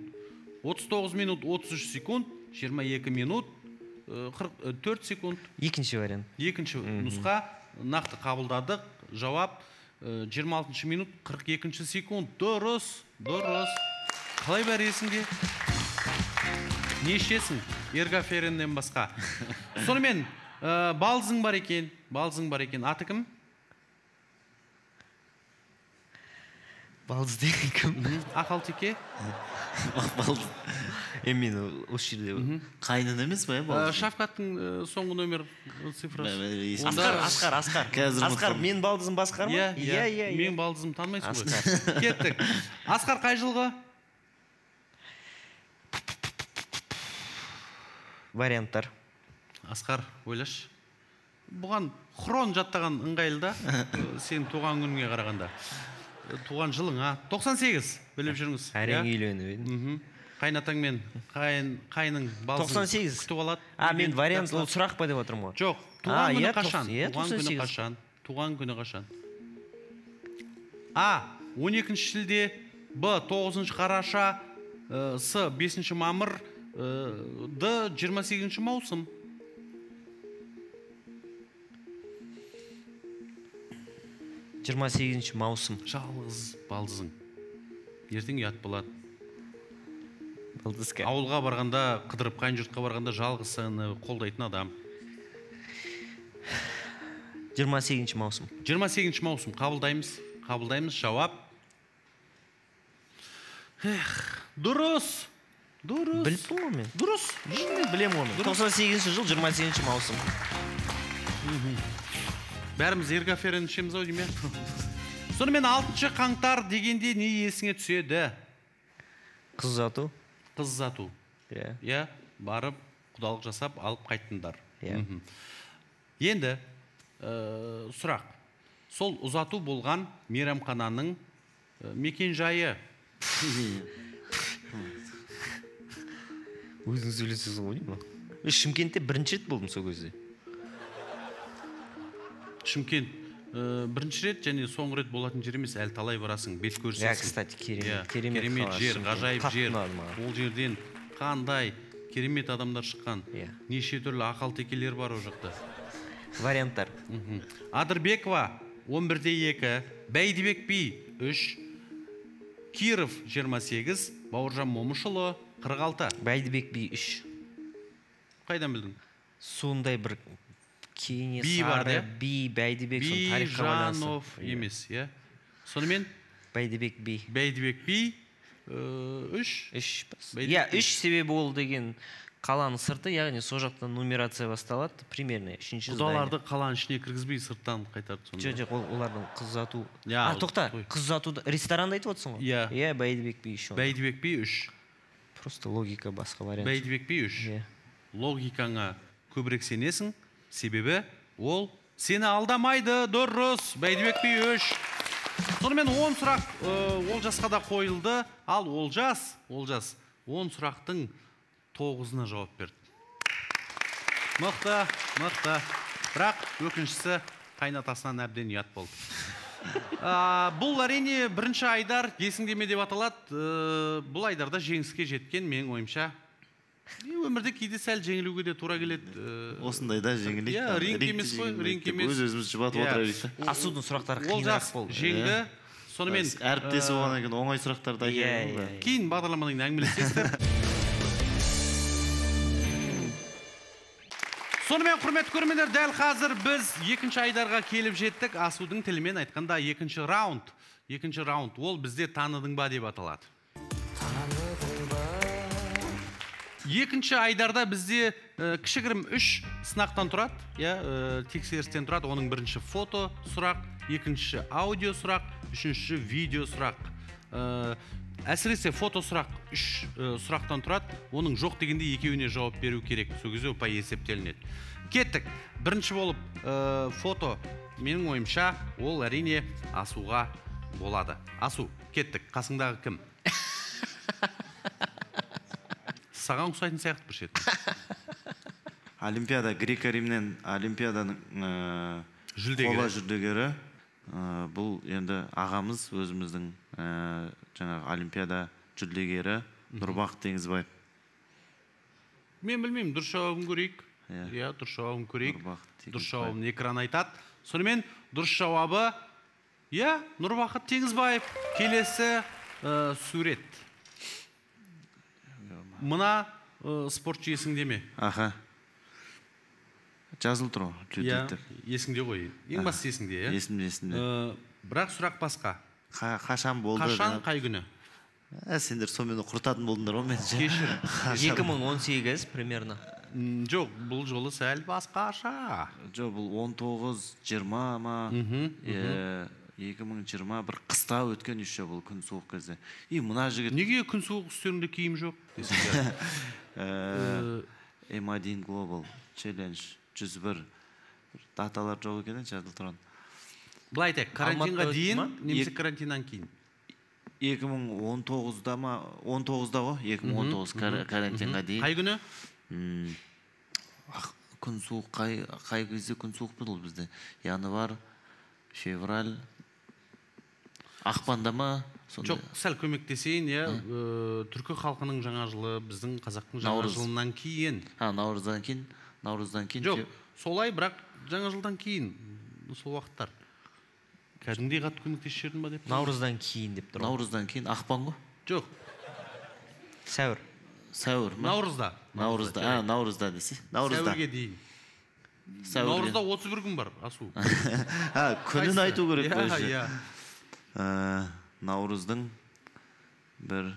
39 минут 33 секунд 22 минут э, 44 секунд. Екінші вариант. Екінші нұсқа. Нақты қабылдадық. Жауап э, 26 минут 42 секунд. Дұрыс дұрыс. Қалай бәрі есіңде? Не ішесің? Эргоференнен басқа. Сонымен э, балзың бар екен балзың бар екен. Аты кім? Балдыз деген кім? Ақалтеке эми мен осы жерде қайнын емес па иә Э, балдыз? шафкаттың э, соңғы номер цифрасы. Асқар асқар асқар. Қазір асқар менің балдызым басқар ма? Иә иә иә. менің иә. балдызымды танымайсың ғой. Кеттік. Асқар қай жылғы? Варианттар. Асқар ойлашы. Бұған хрон жаттаған ыңғайлы да сенің туған күніңе қарағанда. Туған жылыңа. 98 біліп жүріңіз әрең иә? үйленіп едім. Мхм. Қайнатаң қайын қайның балзын 98. күтіп алады. А мен вариант ол сұрақ па деп отырмын ғой? Жоқ А, туған күні иә, қашан? тоқсан- иә, туған күні 98. қашан? Туған күні қашан? А 12 шілде б 9 қараша с 5 мамыр д 28 маусым. Жиырма сегізінші маусым. Жалғыз балдызың. Ертең ұят болады. Балдызка ауылға барғанда қыдырып қайын жұртқа барғанда жалғыз сені қолдайтын адам. жиырма сегізінші маусым. 28 маусым. Қабылдаймыз. Қабылдаймыз. Жауап. Эх дұрыс. Дұрыс. Біліппін ғой мен. Дұрыс. Білемін оны тоқсан сегізінші жыл жиырма сегізінші маусым. Бәріміз эргоферен ішеміз ау деймін иә. Сонымен алтыншы қаңтар дегенде не есіңе түседі? Қыз ұзату. Қыз ұзату. Иә. Иә барып құдалық жасап алып қайттыңдар Иә. Енді ә, сұрақ. Сол ұзату болған мейрамхананың ә, мекенжайы. Өзіңіз сөйлесесіз ғой деймін. Шымкентте бірінші рет болдым сол кезде. Шымкент ә, бірінші рет және соңғы рет болатын жер емес әлі талай барасың бет иә көрісесің кстати керемет Иә, керемет керемет жер ғажайып жер. Ол жерден қандай керемет адамдар шыққан Иә. неше түрлі ақалтекелер бар ол жақта. Варианттар. Адырбекова 11-де 2 бәйдібек би 3 киров 28 бауыржан момышұлы 46 бәйдібек би үш. Қайдан білдің? Сондай бір Би бар, кенесары иә? би бәйдібек бижанов байланысты емес иә сонымен бәйдібек би бәйдібек би 3 үш? Бәйдібек иә би. үш себебі ол деген қаланың сырты яғни сол жақтан нумерация басталады примерно үшінші құдаларды қаланың ішіне кіргізбей сырттан қайтарды жоқ сонда жоқ ол олардың қыз ұзату а тоқта қыз ұзатуды ресторанды айтып отырсың ғой Иә. иә бәйдібек би еще бәйдібек би 3 просто логика басқа вариант бәйдібек би 3 иә логикаңа көбірек сенесің себебі ол сені алдамайды. Дұрыс. Бәйдібек би үш. Сонымен 10 сұрақ ә, олжасқа да қойылды. Ал олжас олжас 10 сұрақтың тоғызына жауап берді. Мықты мықты. Бірақ өкініштісі қайнатасынан әбден ұят болды. А, бұл әрине бірінші айдар есіңде ме деп аталады. Ә, бұл айдарда жеңіске жеткен менің ойымша өмірде кейде сәл жеңілуге де тура келеді э, осындай да жеңілейік Иә, ринг емес қой, ринг емес. өз өзіміз жұбатып отыра берейік та асудың сұрақтары қиынырақ болды жеңді сонымен әріптесі болғаннан кейін оңай сұрақтарды иә. кейін бағдарламадан кейін әңгімелесесіздер сонымен құрметті көрермендер дәл қазір біз екінші айдарға келіп жеттік асудың тілімен айтқанда екінші раунд екінші раунд ол бізде таныдың ба деп аталады екінші айдарда бізде ә, кішігірім үш сынақтан тұрады иә ә, тексерістен тұрады. Оның бірінші фото сұрақ екінші аудио сұрақ үшінші видео сұрақ. Ә, әсіресе фото сұрақ үш ә, сұрақтан тұрады. Оның жоқ дегенде екеуіне жауап беру керек. Сол кезде ұпай есептелінеді. Кеттік. Бірінші болып ә, фото менің ойымша ол әрине асуға болады. Асу. Кеттік. Қасыңдағы кім? саған ұқсайтын сияқты бір шетін. Олимпиада греко римнен олимпиаданың ә, Жүлдегері. қола жүлдегері. Ә, бұл енді ағамыз өзіміздің ә, жаңағы олимпиада жүлдегері нұрбақыт теңізбаев. Мен білмеймін дұрыс жауабын көрейік. Иә. иә дұрыс жауабын көрейік. Дұрыс жауабын экран айтады. Сонымен дұрыс жауабы иә нұрбақыт теңізбаев келесі ә, сурет. Мына ә, спортшы есіңде ме? Аха. Жазылып тұр ғой иә есіңде ғой. Ең бастысы есіңде иә? Есімде есімде. Ә, бірақ сұрақ басқа. Қа- қашан болды қашан қай күні? Ә, сендер сонымен құртатын болдыңдар ғой мені ше. кешір 2018 примерно. М, жоқ бұл жолы сәл басқаша. Жоқ бұл 19 20 ма? Е, 2020 бір қыста өткен еще бұл күн суық кезде. И мына жігіт неге күн суық үстеріңде киім жоқ? Десеңдер ә, M1 Global Challenge 101 бір. Даталар жоқ екен жазылып тұрған былай айтайық карантинға дейін ма? немесе карантиннан кейін? 2019-да ма? 19-да ғой 2019 кар- карантинға дейін. Қай күні? М, күн суық қай қай кезде күн суық болды бізде? Январь февраль ақпанда ма сондай жоқ сәл көмектесейін иә. Түркі халқының жаңа жылы біздің қазақтың жаңа Наурыз. жылынан кейін. А наурыздан кейін? Наурыздан кейін жоқ солай бірақ жаңа жылдан кейін сол уақыттар. Кәдімгідей қатты көмектесіп жібердім ба деп? Наурыздан кейін деп тұр наурыздан кейін ақпан ғой. Жоқ. Сәуір. Сәуір ма? Наурызда. Наурызда. А наурызда десе. наурызда. Сәуірге дейін. Наурызда 31 күн бар асу. Күнін айту керек иә. Наурыздың бір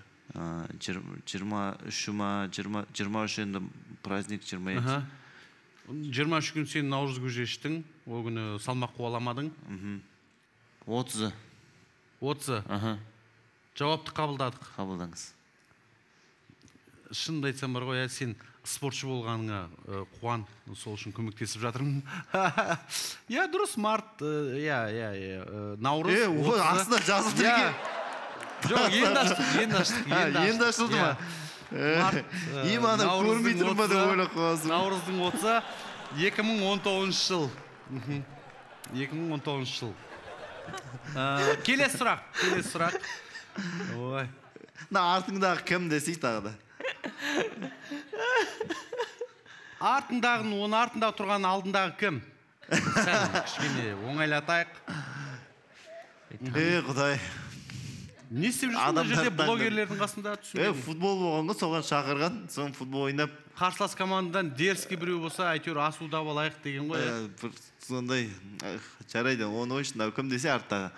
жиырма үші ма жиырма жиырма үш енді праздник жиырма екі жиырма үш күн сен наурыз көже іштің ол күні салмақ қуаламадың отызы отызы жауапты қабылдадық қабылдаңыз шынымды айтсам бар ғой иә сен спортшы болғаныңа қуан сол үшін көмектесіп жатырмын. Иә дұрыс март иә иә иә наурыз Е, ой, 30-ы. астына жазылып тұр екен. жоқ енді аштық енді аштық енді ашылды ма? э, Им ана наурыздың көрмей тұрмын ба деп 30-ы, ойлап қаласың. наурыздың отызы екі мың он тоғызыншы жыл. Екі мың он тоғызыншы жыл. Э, келесі сұрақ келесі сұрақ. Ой. Мына артыңдағы кім десейік тағы да? Артындағын оның артында тұрған алдындағы кім? Сәл кішкене оңайлатайық. Е құдай. Не істеп жүрсің мына жерде? Блогерлердің қасында е футбол болған ғой соған шақырған соны футбол ойнап. Қарсылас командадан дерзкий біреу болса әйтеуір асуда алайық деген ғой ә, бір сондай жарайды оны қойшы мынау кім десе арттағы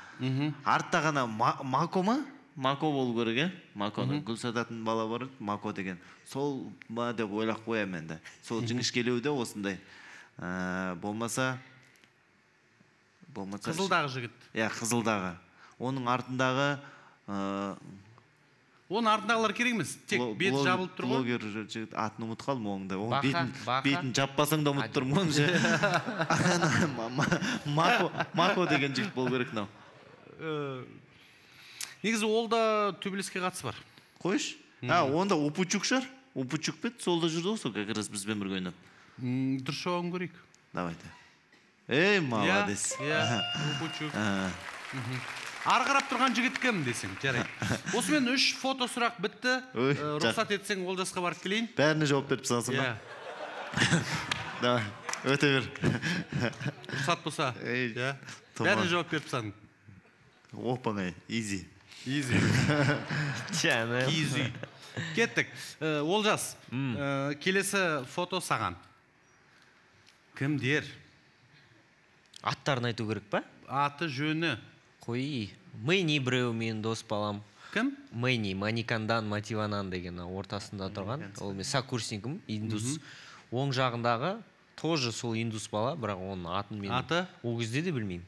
артта ғана Ма- мако ма? Мако болу керек иә маконы гүл сататын бала бар еді мако деген. Сол ма деп ойлап қоямын енді сол жіңішкелеу де осындай. Ә, болмаса болмаса қызылдағы жігіт. Иә қызылдағы. Оның артындағы ә, оның артындағылар керек емес. Тек беті жабылып тұр ғой. блогер жігіт атын ұмытып қалдым оның да. Оның бетін бетін жаппасаң да ұмытып тұрмын ма- мако мако деген жігіт болу керек мынау. Э, негізі ол да төбелеске қатысы бар. Қойшы. А онда упучук шығар. Упучук па еді сол да жүрді ғой сол как раз бізбен бірге ойнап. Дұрыс жауабын көрейік. Давайте. Ей молодец. Иә иә Лупучук. А, ары қарап тұрған жігіт кім десең жарайды. Осымен үш фото сұрақ бітті. Э, рұқсат етсең олжасқа барып келейін. Бәріне жауап беріп тастағансың иә. Ба давай өте бер. Рұқсат болса. Иә. бәріне жауап беріп тастадың. Оп оңай изи. Изи. Жаным. изи. Кеттік. Э, олжас э, келесі фото саған. Кімдер? Аттарын айту керек па? Аты жөні. Қой мэни біреу менің дос балам. Кім? Мэни маникандан мотиванан деген ортасында тұрған. Ол мен сокурсникім индус. Оң жағындағы тоже сол индус бала бірақ оның атын мен Аты? ол кезде де білмеймін.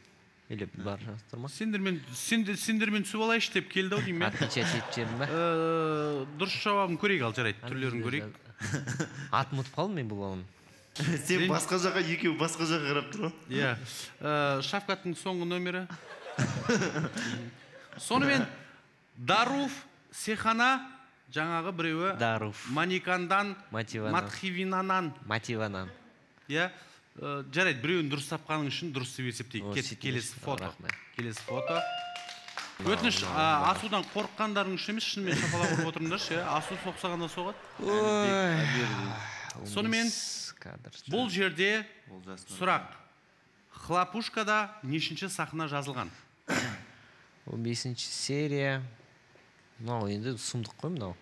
Или бар жатыр ма? Сендермен сендер, сендермен түсіп алайыншы деп келді ау деймін мен. отвечать етіп жібердім ба? Э, дұрыс жауабын көрейік ал жарайды түрлерін көрейік. атын ұмытып қалдым мен бұл баланың сен басқа жаққа екеуі басқа жаққа қарап тұр ғой. Иә. Э, шафкаттың соңғы нөмірі. Сонымен даруф сехана жаңағы біреуі даруф. Маникандан Мативанан. матхивинанан. Мотиванан. Иә. Жарайды біреуін дұрыс тапқаның үшін дұрыс деп есептейік. Кеттік келесі фото келесі фото. Өтініш асудан қорыққандарың үшін емес шынымен шапалақ ұрып отырыңдаршы иә? Асу соқсағанда соғады. Сонымен бұл жерде сұрақ. Хлопушкада нешінші сахна жазылған? Он бесінші серия. Мынау енді сұмдық қой мынау.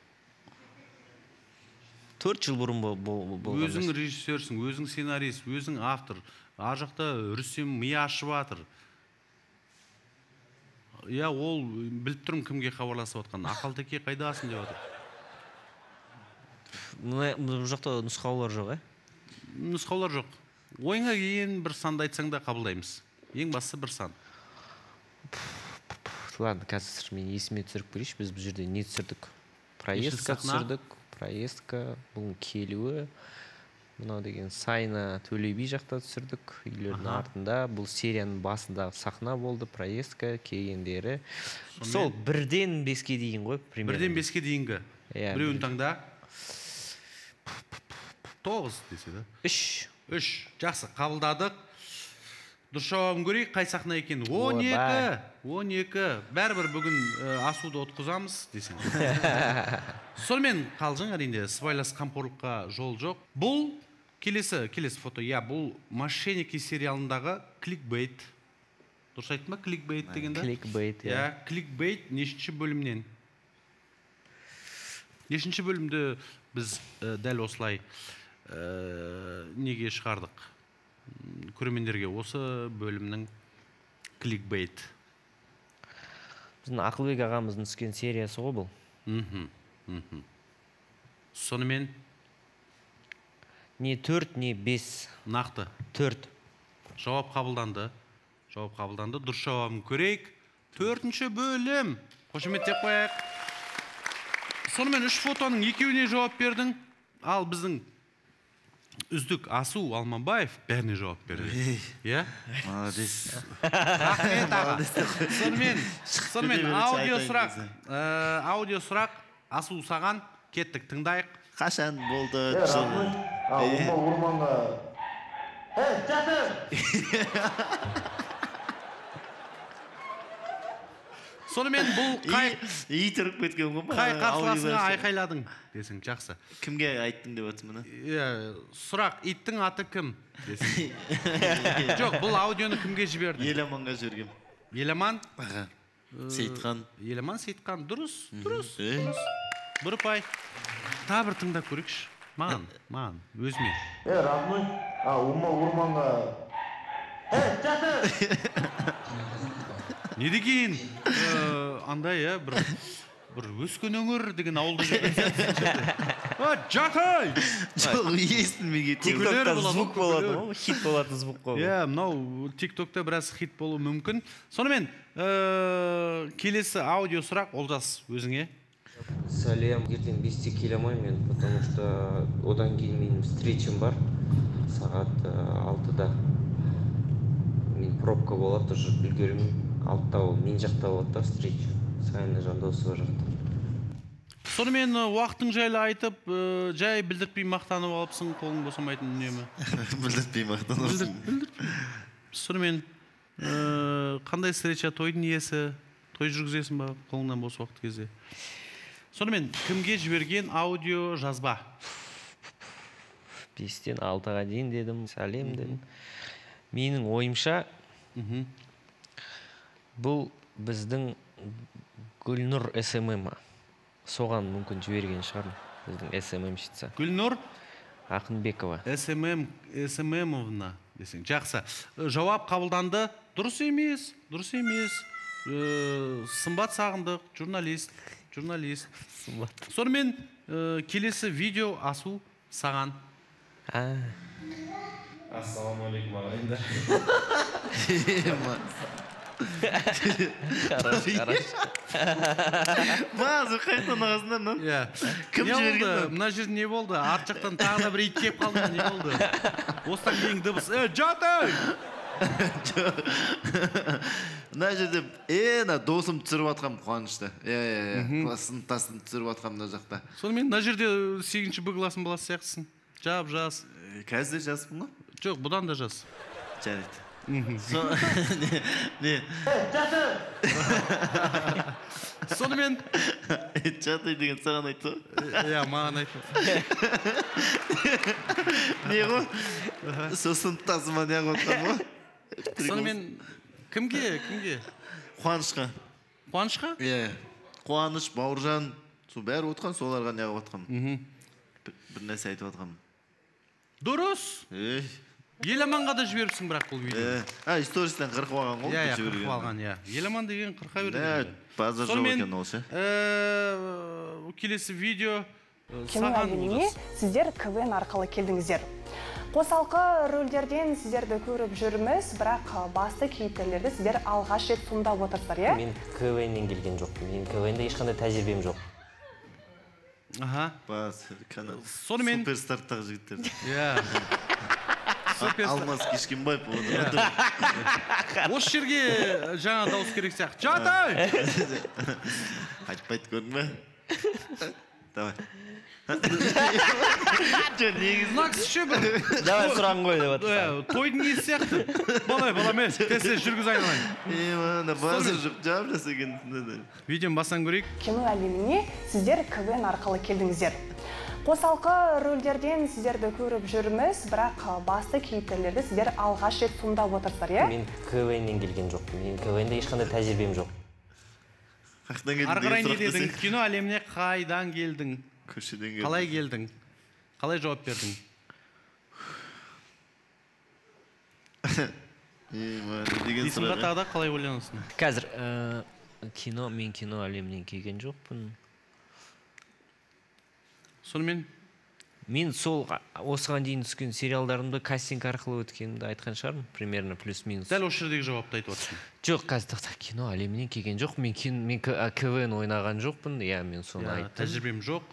Төрт жыл бұрын бол- бол- болған өзің режиссерсің өзің сценарист өзің автор. Ар жақта рүстем миы ашып жатыр иә ол біліп тұрмын кімге хабарласып жатқанын ақалтеке қайдасың деп жатыр мына бұл жақта нұсқаулар жоқ иә нұсқаулар жоқ. Ойыңа келген бір санды айтсаң да қабылдаймыз. Ең бастысы бір сан. Ладно қазір мен есіме түсіріп көрейінші. Біз бұл жерде не түсірдік? Проездка түсірдік. Проездка бұның келуі. Мынау деген сайна төле би жақта түсірдік үйлердің артында. Бұл серияның басындағы сахна болды проездка келгендері. Сол бірден беске дейін ғой примерно. бірден беске дейінгі. Иә, біреуін таңда. Тоғыз десе да үш. Үш. Жақсы қабылдадық. Дұрыс жауабын көрейік қай сахна екенін он екі он екі. Бәрібір бүгін ә, асуды ұтқызамыз десең. Сонымен қалжың әрине сыбайлас қамқорлыққа жол жоқ. Бұл келесі келесі фото. Иә бұл мошенники сериалындағы кликбейт. Дұрыс айттым ба? Кликбейт дегенді кликбейт иә. Кликбейт нешінші бөлімнен. Нешінші бөлімді біз ә, дәл осылай ә, неге шығардық? Көрермендерге осы бөлімнің кликбейт. Біздің ақылбек ағамыздың түскен сериясы ғой бұл. Мхм мхм. Сонымен? Не төрт не бес. Нақты. Төрт. Жауап қабылданды. Жауап қабылданды. Дұрыс жауабын көрейік. Төртінші бөлім. Қошеметтеп қояйық. Сонымен үш фотоның екеуіне жауап бердің. Ал біздің үздік асу алмабаев бәріне жауап берді. Иә? Молодец. Рахмет аға. Сонымен сонымен аудио сұрақ ә, аудио сұрақ асу саған. Кеттік тыңдайық. Қашан болды? Орманға. сонымен бұл қай ит үріп кеткен ғой қай қарсыласыңа айқайладың? Десең жақсы. Кімге айттың деп отырмын иә сұрақ иттің аты кім? Десең жоқ бұл аудионы кімге жібердің? Еламанға жібергем. Еламан? Аға сейітхан. Еламан сейітхан. Дұрыс дұрыс Ей. бір ұпай тағы бір тыңдап көрейікші. Маған маған өзіме. Е родной а ума не деген э, андай иә бір бір өскен өңір деген ауылда жүрген а жатай! Жоқ естілмей кетті звук болады. ғой хит болатын звук қой иә мынау тик токта біраз хит болуы мүмкін. Сонымен э, келесі аудио сұрақ. Олжас өзіңе. Сәлем ертең бесте келе алмаймын мен потому что одан кейін менің встречам бар. Сағат э, алтыда. Мен пробка болады уже үлгермеймін алтыда ол мен жақта болады да встреча сайна жандосова жақта сонымен уақытың жайлы айтып жай білдіртпей мақтанып алыпсың қолың босамайтын үнемі. Білдіртпей мақтанасың сонымен қандай встреча тойдың иесі той жүргізесің ба қолыңнан бос уақыт кезде? Сонымен кімге жіберген аудио жазба? Бестен алтыға дейін дедім сәлем дедім. Менің ойымша бұл біздің гүлнұр смм соған мүмкін жіберген шығар біздің сммщица гүлнұр? Ақынбекова. Смм сммовна десең. Жақсы. Э, жауап қабылданды. Дұрыс емес дұрыс емес. Э, сымбат сағындық журналист журналист. Сонымен э, келесі видео асу саған. А. Ассалаумағалейкум ағайындар. хорош хорош. мазы қайтадан ағасыңдар мынаны иә Кім жіберген мына жерде не болды. Арт жақтан тағы да бір ит келіп қалды ма не болды. Осыдан кейін дыбыс. Ей мына жерде е мына досым түсіріп жатқанмын қуанышты. Иә иә иә сыныптасым түсіріп жатқанмын мына жақта. Сонымен мына жерде сегізінші б класстың баласы сияқтысың. Жап жаз Е, қазір де жазыппын ғой жоқ бұдан да жаз жарайды. не сонымен жатый деген саған айтты ғой иә маған айтты не ғой сол сыныптасыма неғып отқан ғой сонымен кімге кімге қуанышқа қуанышқа иә қуаныш бауыржан сол бәрі отқан соларға неғып жатқанмын бір бір нәрсе айтып жатқанмын дұрыс. Еламанға да жіберіпсің бірақ бұл видео е а истористен қырқып алған ғой иә иә қырқып алған иә. Еламан деген қырқа берген базар жоқ екен ол ше э, келесі видео э, кино саған әлеміне сіздер квн арқылы келдіңіздер. Қосалқы рөлдерден сіздерді көріп жүрміз бірақ басты кейіпкерлерді сіздер алғаш рет сомдап отырсыздар иә? Мен квннен келген жоқпын. Мен квнде ешқандай тәжірибем жоқ. Аха. Бас канал. Сонымен- суперстарттағы жігіттер иә. Алмаз кешкенбаев осы жерге жаңа дауыс керек сияқты. Жат ей айтпайды көрдің ба давай. Жоқ негізі мына кісі ше бір давай сұрағын қой деп э, тойдың иесі сияқты балай балам е тез тез жүргіз айналайын е базар жоқ жап жасаған видеоны бастан көрейік кино әлеміне сіздер квн арқылы келдіңіздер. Қосалқы рөлдерден сіздерді көріп жүрміз бірақ басты кейіпкерлерді сіздер алғаш рет сомдап отырсыздар иә? Мен квннен келген жоқпын. Мен квнде ешқандай тәжірибем жоқ. Қаяқтан келдің ары қарай не дедің? кино әлеміне қайдан келдің? Көшеден келдім. Қалай келдің? Қалай жауап бердің? Деген тағы да қалай ойланасың? Қазір кино мен кино әлемінен келген жоқпын. Сонымен? Мен сол осыған дейін түскен сериалдарымды кастинг арқылы өткенімді айтқан шығармын. Примерно плюс минус дәл осы жердегі жауапты айтып отырсың. Жоқ қазір тоқта кино әлемінен келген жоқ мен кин- мен квн ойнаған жоқпын. Иә мен соны Иә, айттым. тәжірибем жоқ.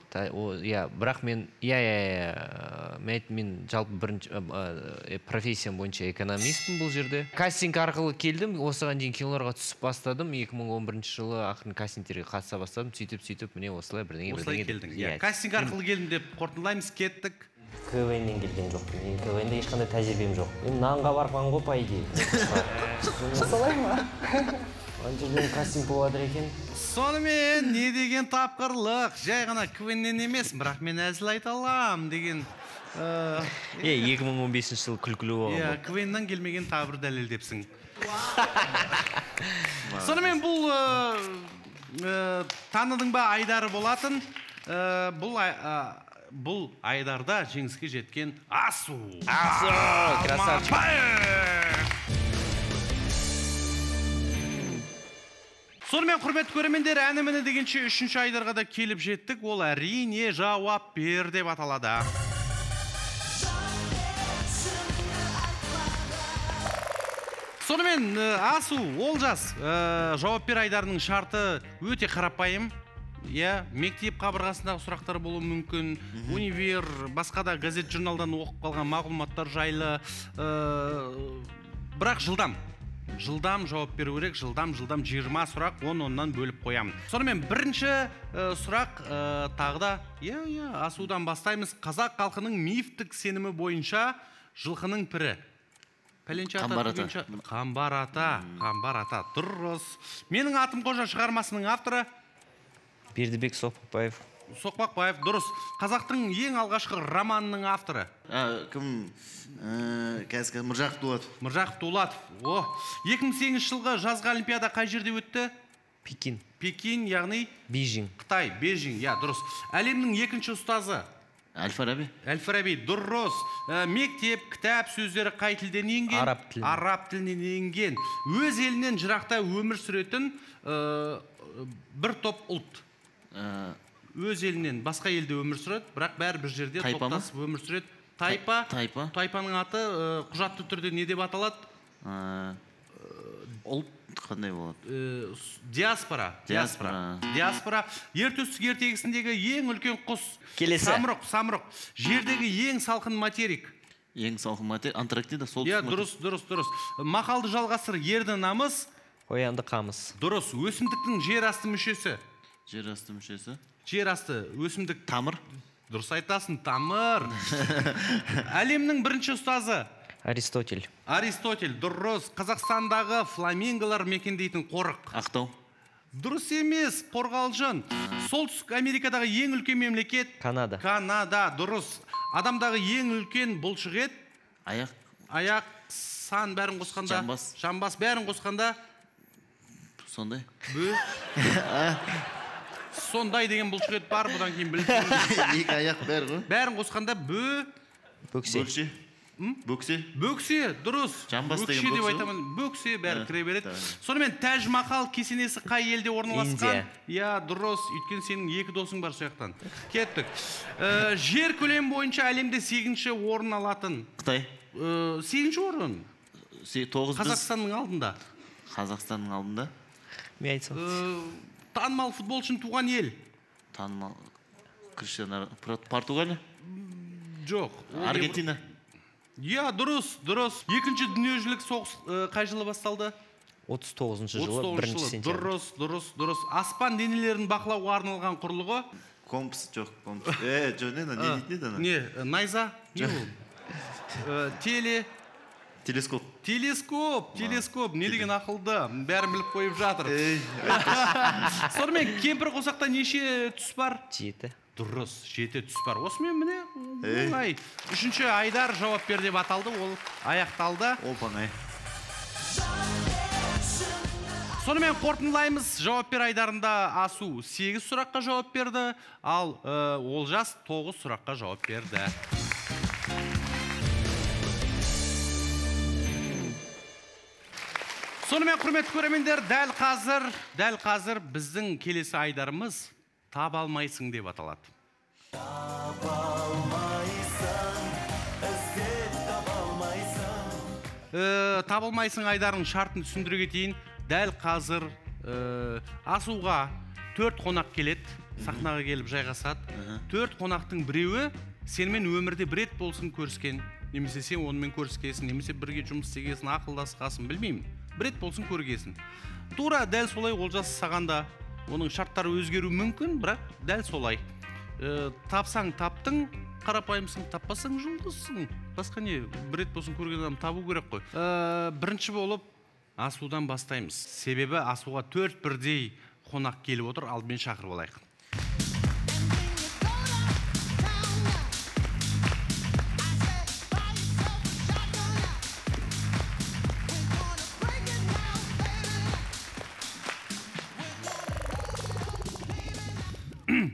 Иә бірақ мен иә иә иә мен айттым, мен жалпы бірінші профессиям бойынша экономистпін бұл жерде. Кастинг арқылы келдім. Осыған дейін киноларға түсіп бастадым. 2011 жылы ақырын кастингтерге қатыса бастадым. Сөйтіп сөйтіп міне осылай бірдеңе осылай келдің иә. Иә кастинг арқылы келдім деп қорытындылаймыз. Кеттік. Квннен келген жоқпын мен квнде ешқандай тәжірибем жоқ мен нанға барған ғой по идее солай ма ана жерден кастинг болып жатыр екен сонымен не деген тапқырлық жай ғана квннен емес бірақ мен әзіл айта аламын деген е 2015 жылы күлкілі болған иә квннан келмеген тағы бір дәлелдепсің сонымен бұл таныдың ба айдары болатын бұл бұл айдарда жеңіске жеткен асу. Асу красавчик. Сонымен құрметті көрермендер әні міне дегенше үшінші айдарға да келіп жеттік. Ол әрине жауап бер деп аталады. Сонымен э, асу олжас э, жауап бер айдарының шарты өте қарапайым. Иә мектеп қабырғасындағы сұрақтар болуы мүмкін универ басқа да газет журналдан оқып қалған мағлұматтар жайлы э, бірақ жылдам жылдам жауап беру керек жылдам жылдам 20 сұрақ 10 оннан бөліп қоямын. Сонымен бірінші э, сұрақ э, тағы да иә иә асудан бастаймыз. Қазақ халқының мифтік сенімі бойынша жылқының пірі. Пәленше ата Қамбар ата. қамбар ата қамбар ата дұрыс. Менің атым қожа шығармасының авторы бердібек соқпаев соқпақбаев дұрыс. Қазақтың ең алғашқы романының авторы. Кім? Ә, қазір мыржақып дулатов. Мыржақып дулатов. О 2008 жылғы жазғы олимпиада қай жерде өтті? Пекин. Пекин яғни? Бейжің. Қытай бейжің. Иә дұрыс. Әлемнің екінші ұстазы. Әл фараби әл фараби дұрыс. Ә, мектеп кітап сөздері қай тілден енген? Араб тілінен. араб тілінен енген. Өз елінен жырақта өмір сүретін ә, бір топ ұлт. Өз елінен басқа елде өмір сүреді бірақ бәрі бір жерде Тайпа ма? топтасып өмір сүреді. Тайпа тайпа? тайпаның аты ә, құжатты түрде не деп аталады? Ә, ұлт қандай болады? Ә, диаспора Диаспора. диаспора. Ер төстік ертегісіндегі ең үлкен құс. Келесі. самұрық самұрық. Жердегі ең салқын материк. Ең салқын матер антарктида солтүстік иә дұрыс дұрыс дұрыс. Мақалды жалғастыр ерді намыс. Қоянды қамыс. Дұрыс өсімдіктің жер асты мүшесі. Жер асты мүшесі? Жер асты өсімдік. Тамыр? Дұрыс айтасың тамыр. Әлемнің бірінші ұстазы. Аристотель. Аристотель дұрыс. Қазақстандағы фламинголар мекендейтін қорық. Ақтау. Дұрыс емес қорғалжын солтүстік америкадағы ең үлкен мемлекет канада. Канада дұрыс. Адамдағы ең үлкен бұлшық ет? Аяқ. Аяқ сан бәрін қосқанда. Жамбас. жамбас бәрін қосқанда. Сондай. Бө сондай деген бұлшық ет бар бұдан кейін біліп екі аяқ бәрі ғой. Бәрін қосқанда бө бөксе. Бөксе. Бөксе. Бөксе дұрыс. Жамбас деген деп айтамын. Бөксе бәрі Ә, кіре береді. сонымен тәж махал кесенесі қай елде орналасқан? Иә дұрыс. Өйткені сенің екі досың бар сол жақтан кеттік. Ә, жер көлемі бойынша әлемде сегізінші орын алатын. Қытай. Ә, сегізінші орын? Тоғыз қазақстанның алдында. Қазақстанның алдында. Мен айтсам. Танымал футболшының туған ел. Танымал. Криштиану Пор- португалия? Жоқ. Не- аргентина? Иә дұрыс дұрыс. Екінші дүниежүзілік соғыс ә, қай жылы басталды? 39 отыз жылы тоғызыншы бірінші жылы сентябрь. Дұрыс дұрыс дұрыс. Аспан денелерін бақылауға арналған құрылғы? Компас жоқ компас. Е жоқ не не дейтін еді ана не э, найза не ол? Э, теле телескоп. Телескоп телескоп не деген ақылды. Бәрін біліп қойып жатыр. Сонымен кемпір қосақта неше түс бар? Жеті. Дұрыс жеті түс бар. Осымен міне оңай. Үшінші айдар жауап бер деп аталды. Ол аяқталды. Оп оңай сонымен қорытындылаймыз. Жауап бер айдарында асу сегіз сұраққа жауап берді. Ал э, олжас тоғыз сұраққа жауап берді. Сонымен құрметті көрермендер дәл қазір дәл қазір біздің келесі айдарымыз таба алмайсың деп аталады. Э, табылмайсың айдарының шартын түсіндіре кетейін дәл қазір э, асуға төрт қонақ келеді сахнаға келіп жайғасады. Төрт қонақтың біреуі сенімен өмірде бір рет болсын көріскен немесе сен онымен көріскесің немесе бірге жұмыс істегесің ақылдасқансың білмеймін. Бір рет болсын көргесін. Тура дәл солай олжас саған да оның шарттары өзгеруі мүмкін бірақ дәл солай. Э, тапсаң таптың қарапайымсың таппасаң жұлдызсың. Басқа не бір рет болсын көрген адам табу керек қой. Э, бірінші болып асудан бастаймыз. Себебі асуға төрт бірдей қонақ келіп отыр алдымен шақырып алайық.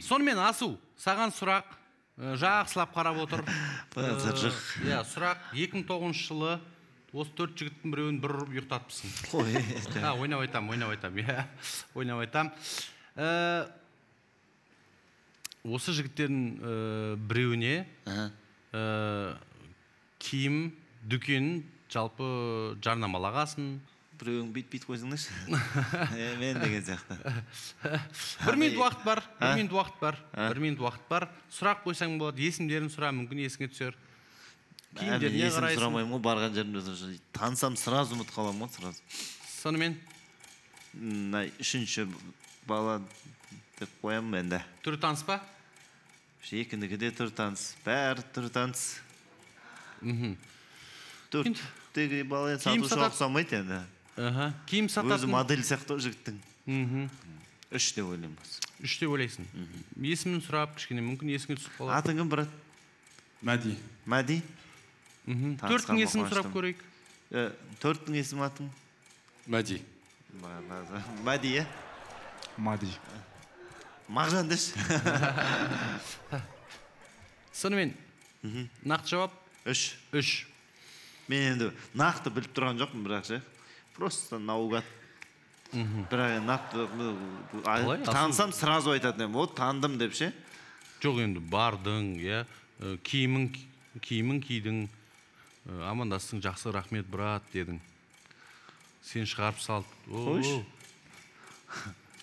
Сонымен асу саған сұрақ э, жақсылап қарап отыр. Э, иә сұрақ 2009 жылы осы төрт жігіттің біреуін бір ұрып ұйықтатыпсың. Ой а ойнап айтамын ойнап айтамын иә. Ойнап айтамын Э, осы жігіттердің біреуіне киім дүкенін жалпы жарнамалағасын біреуің бүйтіп бүйтіп қойсаңдаршы мен деген сияқты. Бір минут уақыт бар бір минут уақыт бар бір минут уақыт бар. Сұрақ қойсаң болады есімдерін сұра мүмкін есіңе түсер. Киімдеріне есім қарайсың. сұрамаймын ғой барған жерімде танысам сразу ұмытып қаламын ғой сразу. Сонымен? Мына үшінші бала деп қоямын енді? Түрі таныс па? Екінікі де түрі таныс. Бәрі түрі таныс. Төрттегі бала сатушыға ұқсамайды енді. Аха. киім өзі сататын? модель сияқты ғой жігіттің. Мхм. Үш деп ойлаймын үш деп ойлайсың. Есімін сұрап кішкене мүмкін есіңе түсіп қалар атың кім брат? Мәди. Мәди? Мхм. Төрттің есімін сұрап көрейік. Төрттің есімі атың? Мәди. Мәди иә мади мағжан деші сонымен нақты жауап? Үш. Үш. Мен енді нақты біліп тұрған жоқпын бірақ ше. Просто наугад. Бірақ енді нақты танысам сразу айтатын едім вот таныдым деп ше. Жоқ енді бардың иә киімің киімің кидің амандастың жақсы рахмет брат дедің. Сен шығарып салды Қойшы.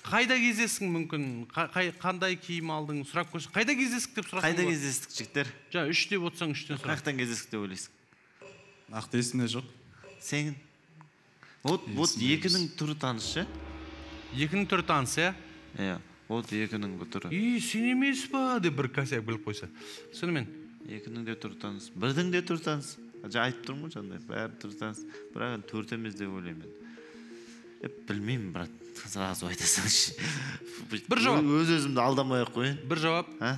қайда кездестің мүмкін? Қа- қай- қандай киім алдың? Сұрап көрші қайда кездестік деп сұрасаң қайда кездестік жігіттер? Жаңа үш деп отырсаң үштен сұра қаяқтан кездестік деп ойлайсың? Нақты есімде жоқ. Сен? Вот вот екінің түрі таныс ше? Екінің түрі таныс иә иә вот екінің бір түрі. И сен емес па? деп бір косяк біліп қойса. Сонымен. Екінің де түрі таныс бірдің де түрі таныс. Жаңа айтып тұрмын ғой жаңағыдай бәрі түрі таныс. Бірақ енді төрт емес деп ойлаймын е білмеймін брат сразу айта салшы Бір жауап. өз өзімді алдамай ақ қояйын. Бір жауап. А?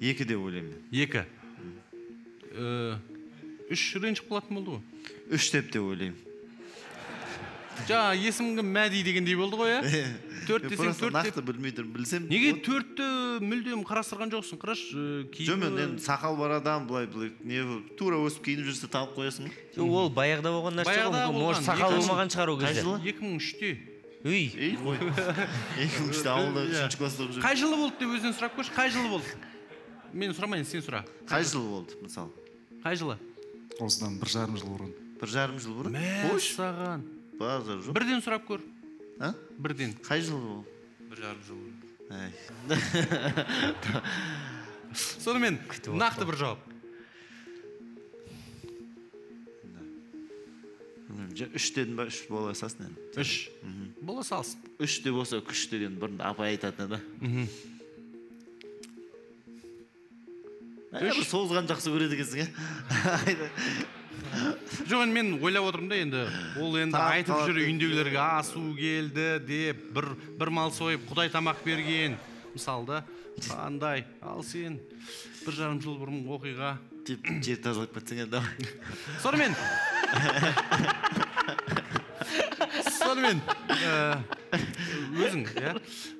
Екі деп ойлаймын мен екі. Э, үш ренжіп қалатын болды ғой. Үш деп те ойлаймын. Жаңа есімің мәди дегендей болды ғой иә? Төрт десең төрт нақты білмей тұрмын білсем неге төртті мүлдем қарастырған жоқсың? Қарашы э, жоқ мен енді сақал бар адам былай былай не тура өсіп киініп жүрсе танып қоясың ғой жоқ ол баяғыда болған нәрсе Баяғыда ғой может сақал болмаған шығар ол қай кезде жылы? екі мың үште. Үй. Ей қой. Екі мың үште ауылда үшінші класста оқып жүрмін. Қай жылы болды деп өзінен сұрап көрші? Қай жылы болды? Мен сұрамайын сен сұра. Қай жыл болды мысалы? Қай жылы? Осыдан бір жарым жыл бұрын. Бір жарым жыл бұрын? Мәссаған базар жоқ. Бірден сұрап көр. А? Бірден. Қай жыл ол бір жарым жыл сонымен нақты бір жауап. Үш дедім ба үш бола салсын енді. Үш. Бола салсын. Үш де болса күш деген бұрын апай айтатын еді. Бір созған жақсы көреді екенсің иә жоқ енді мен ойлап отырмын да енді. Ол енді айтып жүр үйіндегілерге асу келді деп бір бір мал сойып құдай тамақ берген мысалы да қандай ал сен бір жарым жыл бұрын оқиға деп жер тазалап кетсең енді сонымен. Сонымен ә, өзің иә?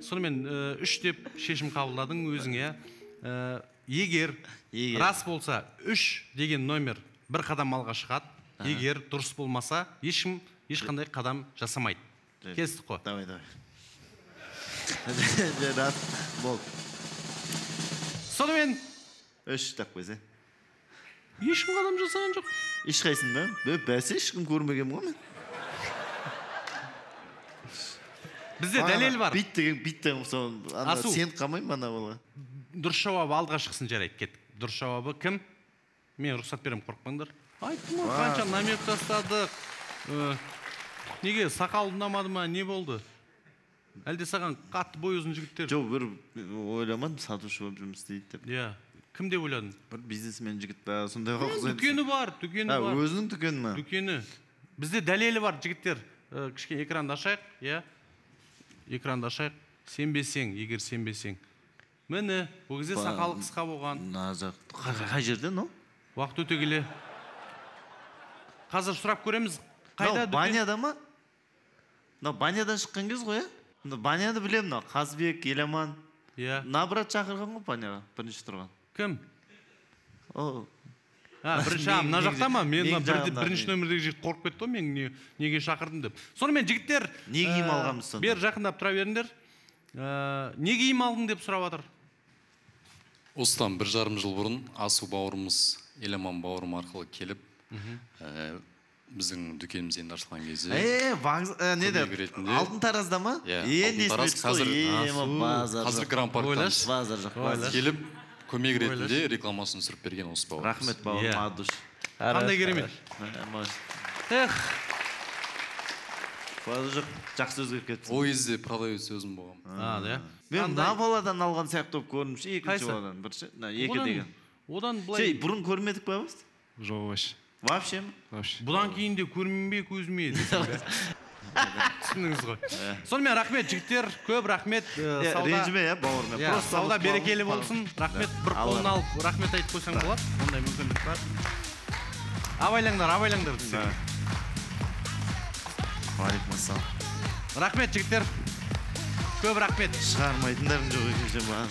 Сонымен ә, үш деп шешім қабылдадың өзің иә? Егер Егер. рас болса үш деген номер бір қадам алға шығады. Егер дұрыс болмаса ешкім ешқандай қадам жасамайды. Келістік қой. давай давай. Болды сонымен үш деп қойса. ешкім қадам жасаған жоқ. Ешқайсың ба? Бәсе ешкім көрмегенмін ғой мен. Бізде дәлел бар. бит деген бит деген Асу. сеніп қалмаймын ана бала? Дұрыс жауабы алдыға шықсын жарайды кеттік. Дұрыс жауабы кім? Мен рұқсат беремін қорықпаңдар. Айттым ғой қанша намек тастадық? Э, неге сақал ұнамады ма? Не болды? Әлде саған қатты бойы ұзын жігіттер? Жоқ бір ойламадым сатушы болып жұмыс істейді деп. Иә. Кім деп ойладың? Бір бизнесмен жігіт па сондайға ұқсайды дүкені бар? Дүкені а бар. өзінің дүкені ма? Дүкені. Бізде дәлелі бар жігіттер. Э, кішкене экранды ашайық иә? Экранды ашайық. Сенбесең егер сенбесең. Міне ол кезде сақалы қысқа болған. мына жақ қай қай жерде мынау уақыт өте келе. Қазір сұрап көреміз қайда баняда ма? Мынау банядан шыққан кез ғой иә мына баняны білемін мынау қазбек еламан. Иә. Мына брат шақырған ғой баняға бірінші тұрған. Кім? О. А бірінші а, мына мен- жақта ма? Мен бірінші нөмірдегі жігіт қорқып кетті ғой мен не, неге шақырдым деп. Сонымен жігіттер Не киім ә, алғанбыз сонда? бері жақындап тұра беріңдер. Ә, не киім алдың деп сұрап жатыр осыдан бір жарым жыл бұрын асу бауырымыз еламан бауырым арқылы келіп ә, біздің дүкеніміз енді ашылған кезде е вокз- неде ретінде. алтын таразда ма? Иә, енді қазір- ма, базар қазір жоқ гранд парктамыз базар жоқ базар келіп көмек ретінде рекламасын түсіріп берген осы бауырымыз. Рахмет бауырым Иә. мадуш қандай керемет. Эх базар жоқ жақсы өзгеріп кетті. Ол кезде продавец өзім болғанмын а иә мен мына баладан алған сияқты болып көрініп ше екінші баладан бір ше мына екі деген. Одан былай бұрын көрмедік па біз жоқ вообще. Вообще бұдан кейін де көрмей көзіме түсіндіңіз ғой. Сонымен рахмет жігіттер. Көп рахмет ренжіме иә бауырым иә сауда берекелі болсын. Рахмет бір қолын алып рахмет айтып қойсаң болады. Ондай мүмкіндік бар. Абайлаңдар абайлаңдар десең уалейкум ассалам рахмет жігіттер. Көп рахмет. Шығармайтындарың жоқ екен маған.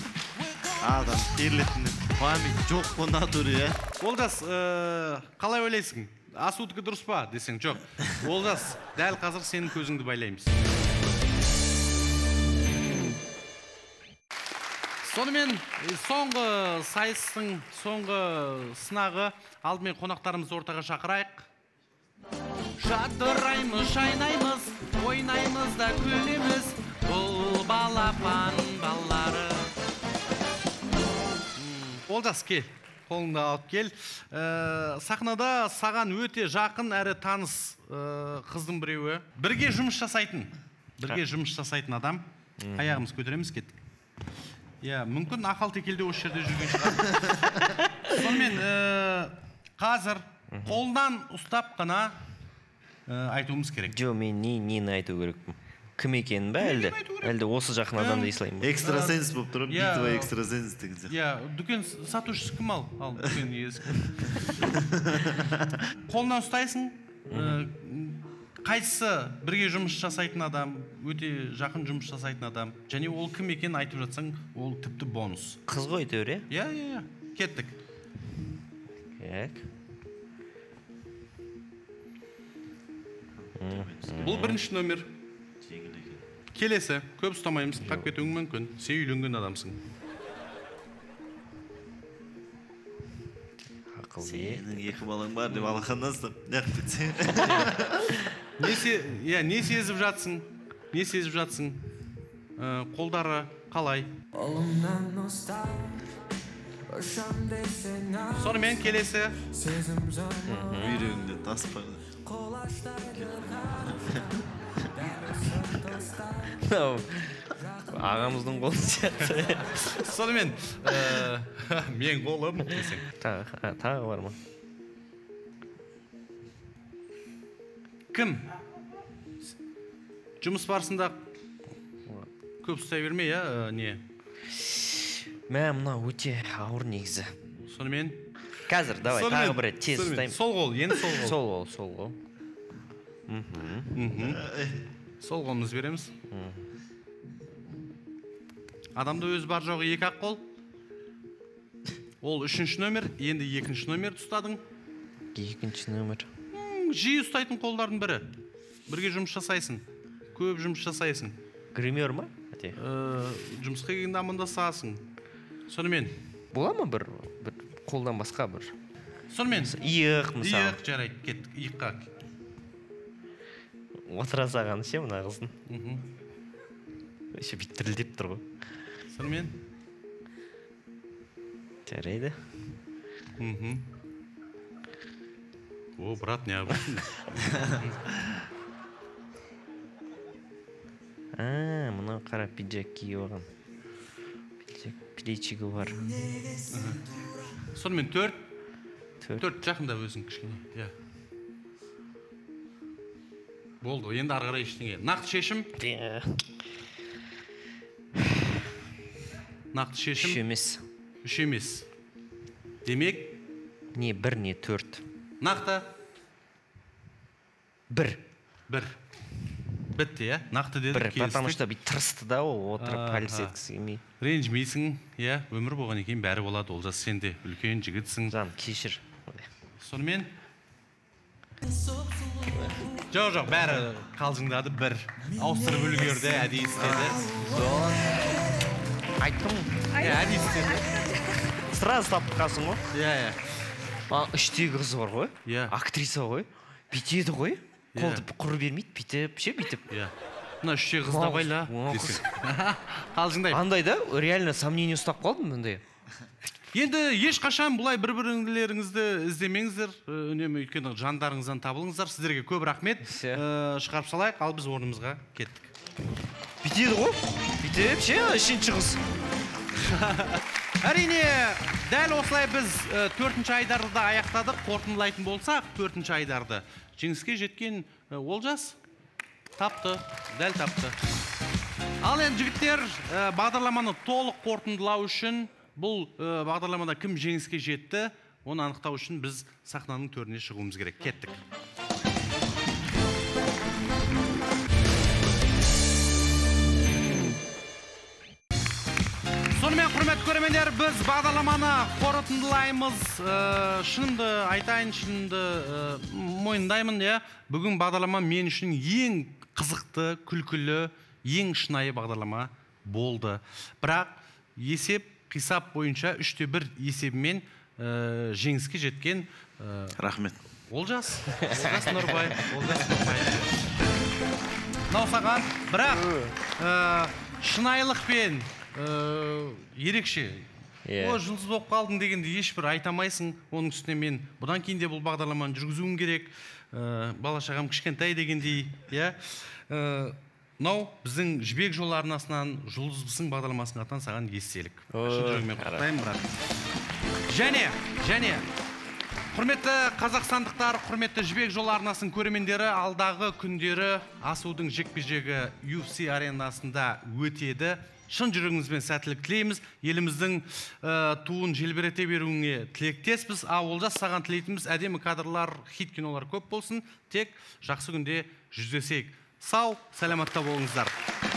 Адам терілетіннен память жоқ қой натуре иә олжас э, қалай ойлайсың? Асудікі дұрыс па десең жоқ олжас дәл қазір сенің көзіңді байлаймыз. Сонымен э, соңғы сайыстың соңғы сынағы алдымен қонақтарымызды ортаға шақырайық. Жадыраймыз жайнаймыз ойнаймыз да күлеміз. Бұл балапан балалары олжас кел қолыңды алып кел. Ә, сахнада саған өте жақын әрі таныс ә, қыздың біреуі. Бірге жұмыс жасайтын бірге жұмыс жасайтын адам. Аяғымыз көтереміз кеттік. Иә мүмкін ақал текелде осы жерде жүрген шығар. Сонымен ә, қазір қолынан ұстап қана ә, айтуымыз керек. Жоқ мен не нені айту керекпін? Кім екенін ба әлде айту керек? әлде осы жақын адамды ислайын ба экстрасенс болып тұр Иә. битва экстрасенс деген сияқты. Иә дүкен сатушысы кім ал? Ал дүкен иесі қолынан ұстайсың ә, қайсысы бірге жұмыс жасайтын адам өте жақын жұмыс жасайтын адам және ол кім екенін айтып жатсаң ол тіпті бонус. Қыз ғой әйтеуір иә иә иә иә кеттік так бұл бірінші номер. Келесі. Көп ұстамаймыз. Қалып кетуің мүмкін. Сен үйленген адамсың. Ақыл сенің екі балаң бар деп алақаннан ұстап неғып кетсең иә не сезіп жатсың? Не сезіп жатсың? Ә, қолдары қалай? Сонымен келесі. Бүйрегіңде тас бар. мынау ағамыздың қолы сияқты. Сонымен ә, мен қолым десең. Тағы бар ма? Кім? Жұмыс барысында көп ұстай берме иә не? Мә мынау өте ауыр негізі. Сонымен? Қазір давай тағы бір рет тез ұстаймын. Сол қол енді сол қол. Сол қол сол қол. Сол қолымызды береміз. Адамда өзі бар жоғы екі ақ қол. Ол үшінші номер енді екінші номерді ұстадың. Екінші нөмір. М, жиі ұстайтын қолдардың бірі. Бірге жұмыс жасайсың. Көп жұмыс жасайсың. Гример ма? Әте. Ә, жұмысқа келгенде амандасасың. Сонымен. Бола ма бір бір қолдан басқа бір? Сонымен. Иық мысалы иық жарайды кеттік иыққа. Отыра салғаны ше мына қыздың еще бүйтіп дірілдеп тұр ғой. Сонымен жарайды. Мхм. О брат необычно а мынау қара пиджак киіп алған. Пиджак плечигі бар. Сонымен төрт. Төрт. төрт жақында өзің кішкене. Иә. Болды енді ары қарай ештеңе. Нақты шешім? Нақты үш шешім емес. Үш емес. Демек? Не бір не төрт. Нақты? Бір. Бір. Бітті иә? Нақты дедік бір потому что бүйтіп тырысты да ол отырып Аха. пальцы еткісі келмей ренжімейсің иә? Өмір болғаннан кейін бәрі болады олжас сен де үлкен жігітсің. Жан кешір. Сонымен? Жоқ жоқ бәрі қалжыңдады бір. Ауыстырып үлгерді әдейі істеді. Айттым иә әдейі істеді. Сразу тапып қалсың ғой. Иә иә. Іштегі қыз бар ғой. Иә. актриса ғой. Бүйтеді ғой. Иә. қолды құр бермейді бүйтіп ше бүйтіп. Иә. Мына үштегі қызда Мынау- байла мынау қыз. десең. Қалжыңдайды. Андай да реально сомнение ұстап қалдым мындай енді ешқашан бұлай бір бірлеріңізді іздемеңіздер. Э, үнемі өйткені жандарыңыздан табылыңыздар. Сіздерге көп рахмет. Э, шығарып салайық ал біз орнымызға кеттік. Бүйтеді ғой. Бүйтіп ше үшінші қыз әрине дәл осылай біз э, төртінші айдарды да аяқтадық. Қорытындылайтын болсақ төртінші айдарды жеңіске жеткен олжас тапты дәл тапты. Ал енді жігіттер бағдарламаны толық қорытындылау үшін бұл бағдарламада кім жеңіске жетті оны анықтау үшін біз сахнаның төріне шығуымыз керек. Кеттік. Сонымен құрметті көрермендер біз бағдарламаны қорытындылаймыз. Э, шынымды айтайын шынымды э, мойындаймын иә. Бүгін бағдарлама мен үшін ең қызықты күлкілі ең шынайы бағдарлама болды. Бірақ есеп қисап бойынша үште бір есебімен э, жеңіске жеткен э, рахмет. Олжас олжас нұрбай олжас нұрбай. Мынау саған бірақ ә, шынайылықпен ә, ерекше. Иә. о жұлдыз болып қалдың дегенде ешбір айта алмайсың оның үстіне мен бұдан кейін де бұл бағдарламаны жүргізуім керек. Ә, бала шағам кішкентай дегендей иә. Ә, мынау біздің жібек жолы арнасынан жұлдызбысың бағдарламасының атынан саған естелік. Шын жүрегіммен құттықтаймын брат. Және және құрметті қазақстандықтар құрметті жібек жолы арнасының көрермендері алдағы күндері асудың жекпе жегі UFC аренасында өтеді. Шын жүрегімізбен сәттілік тілейміз. Еліміздің ә, туын желбірете беруіңе тілектеспіз. Ал олжас саған тілейтініміз әдемі кадрлар хит кинолар көп болсын. Тек жақсы күнде жүздесейік сау саламатта болыңыздар.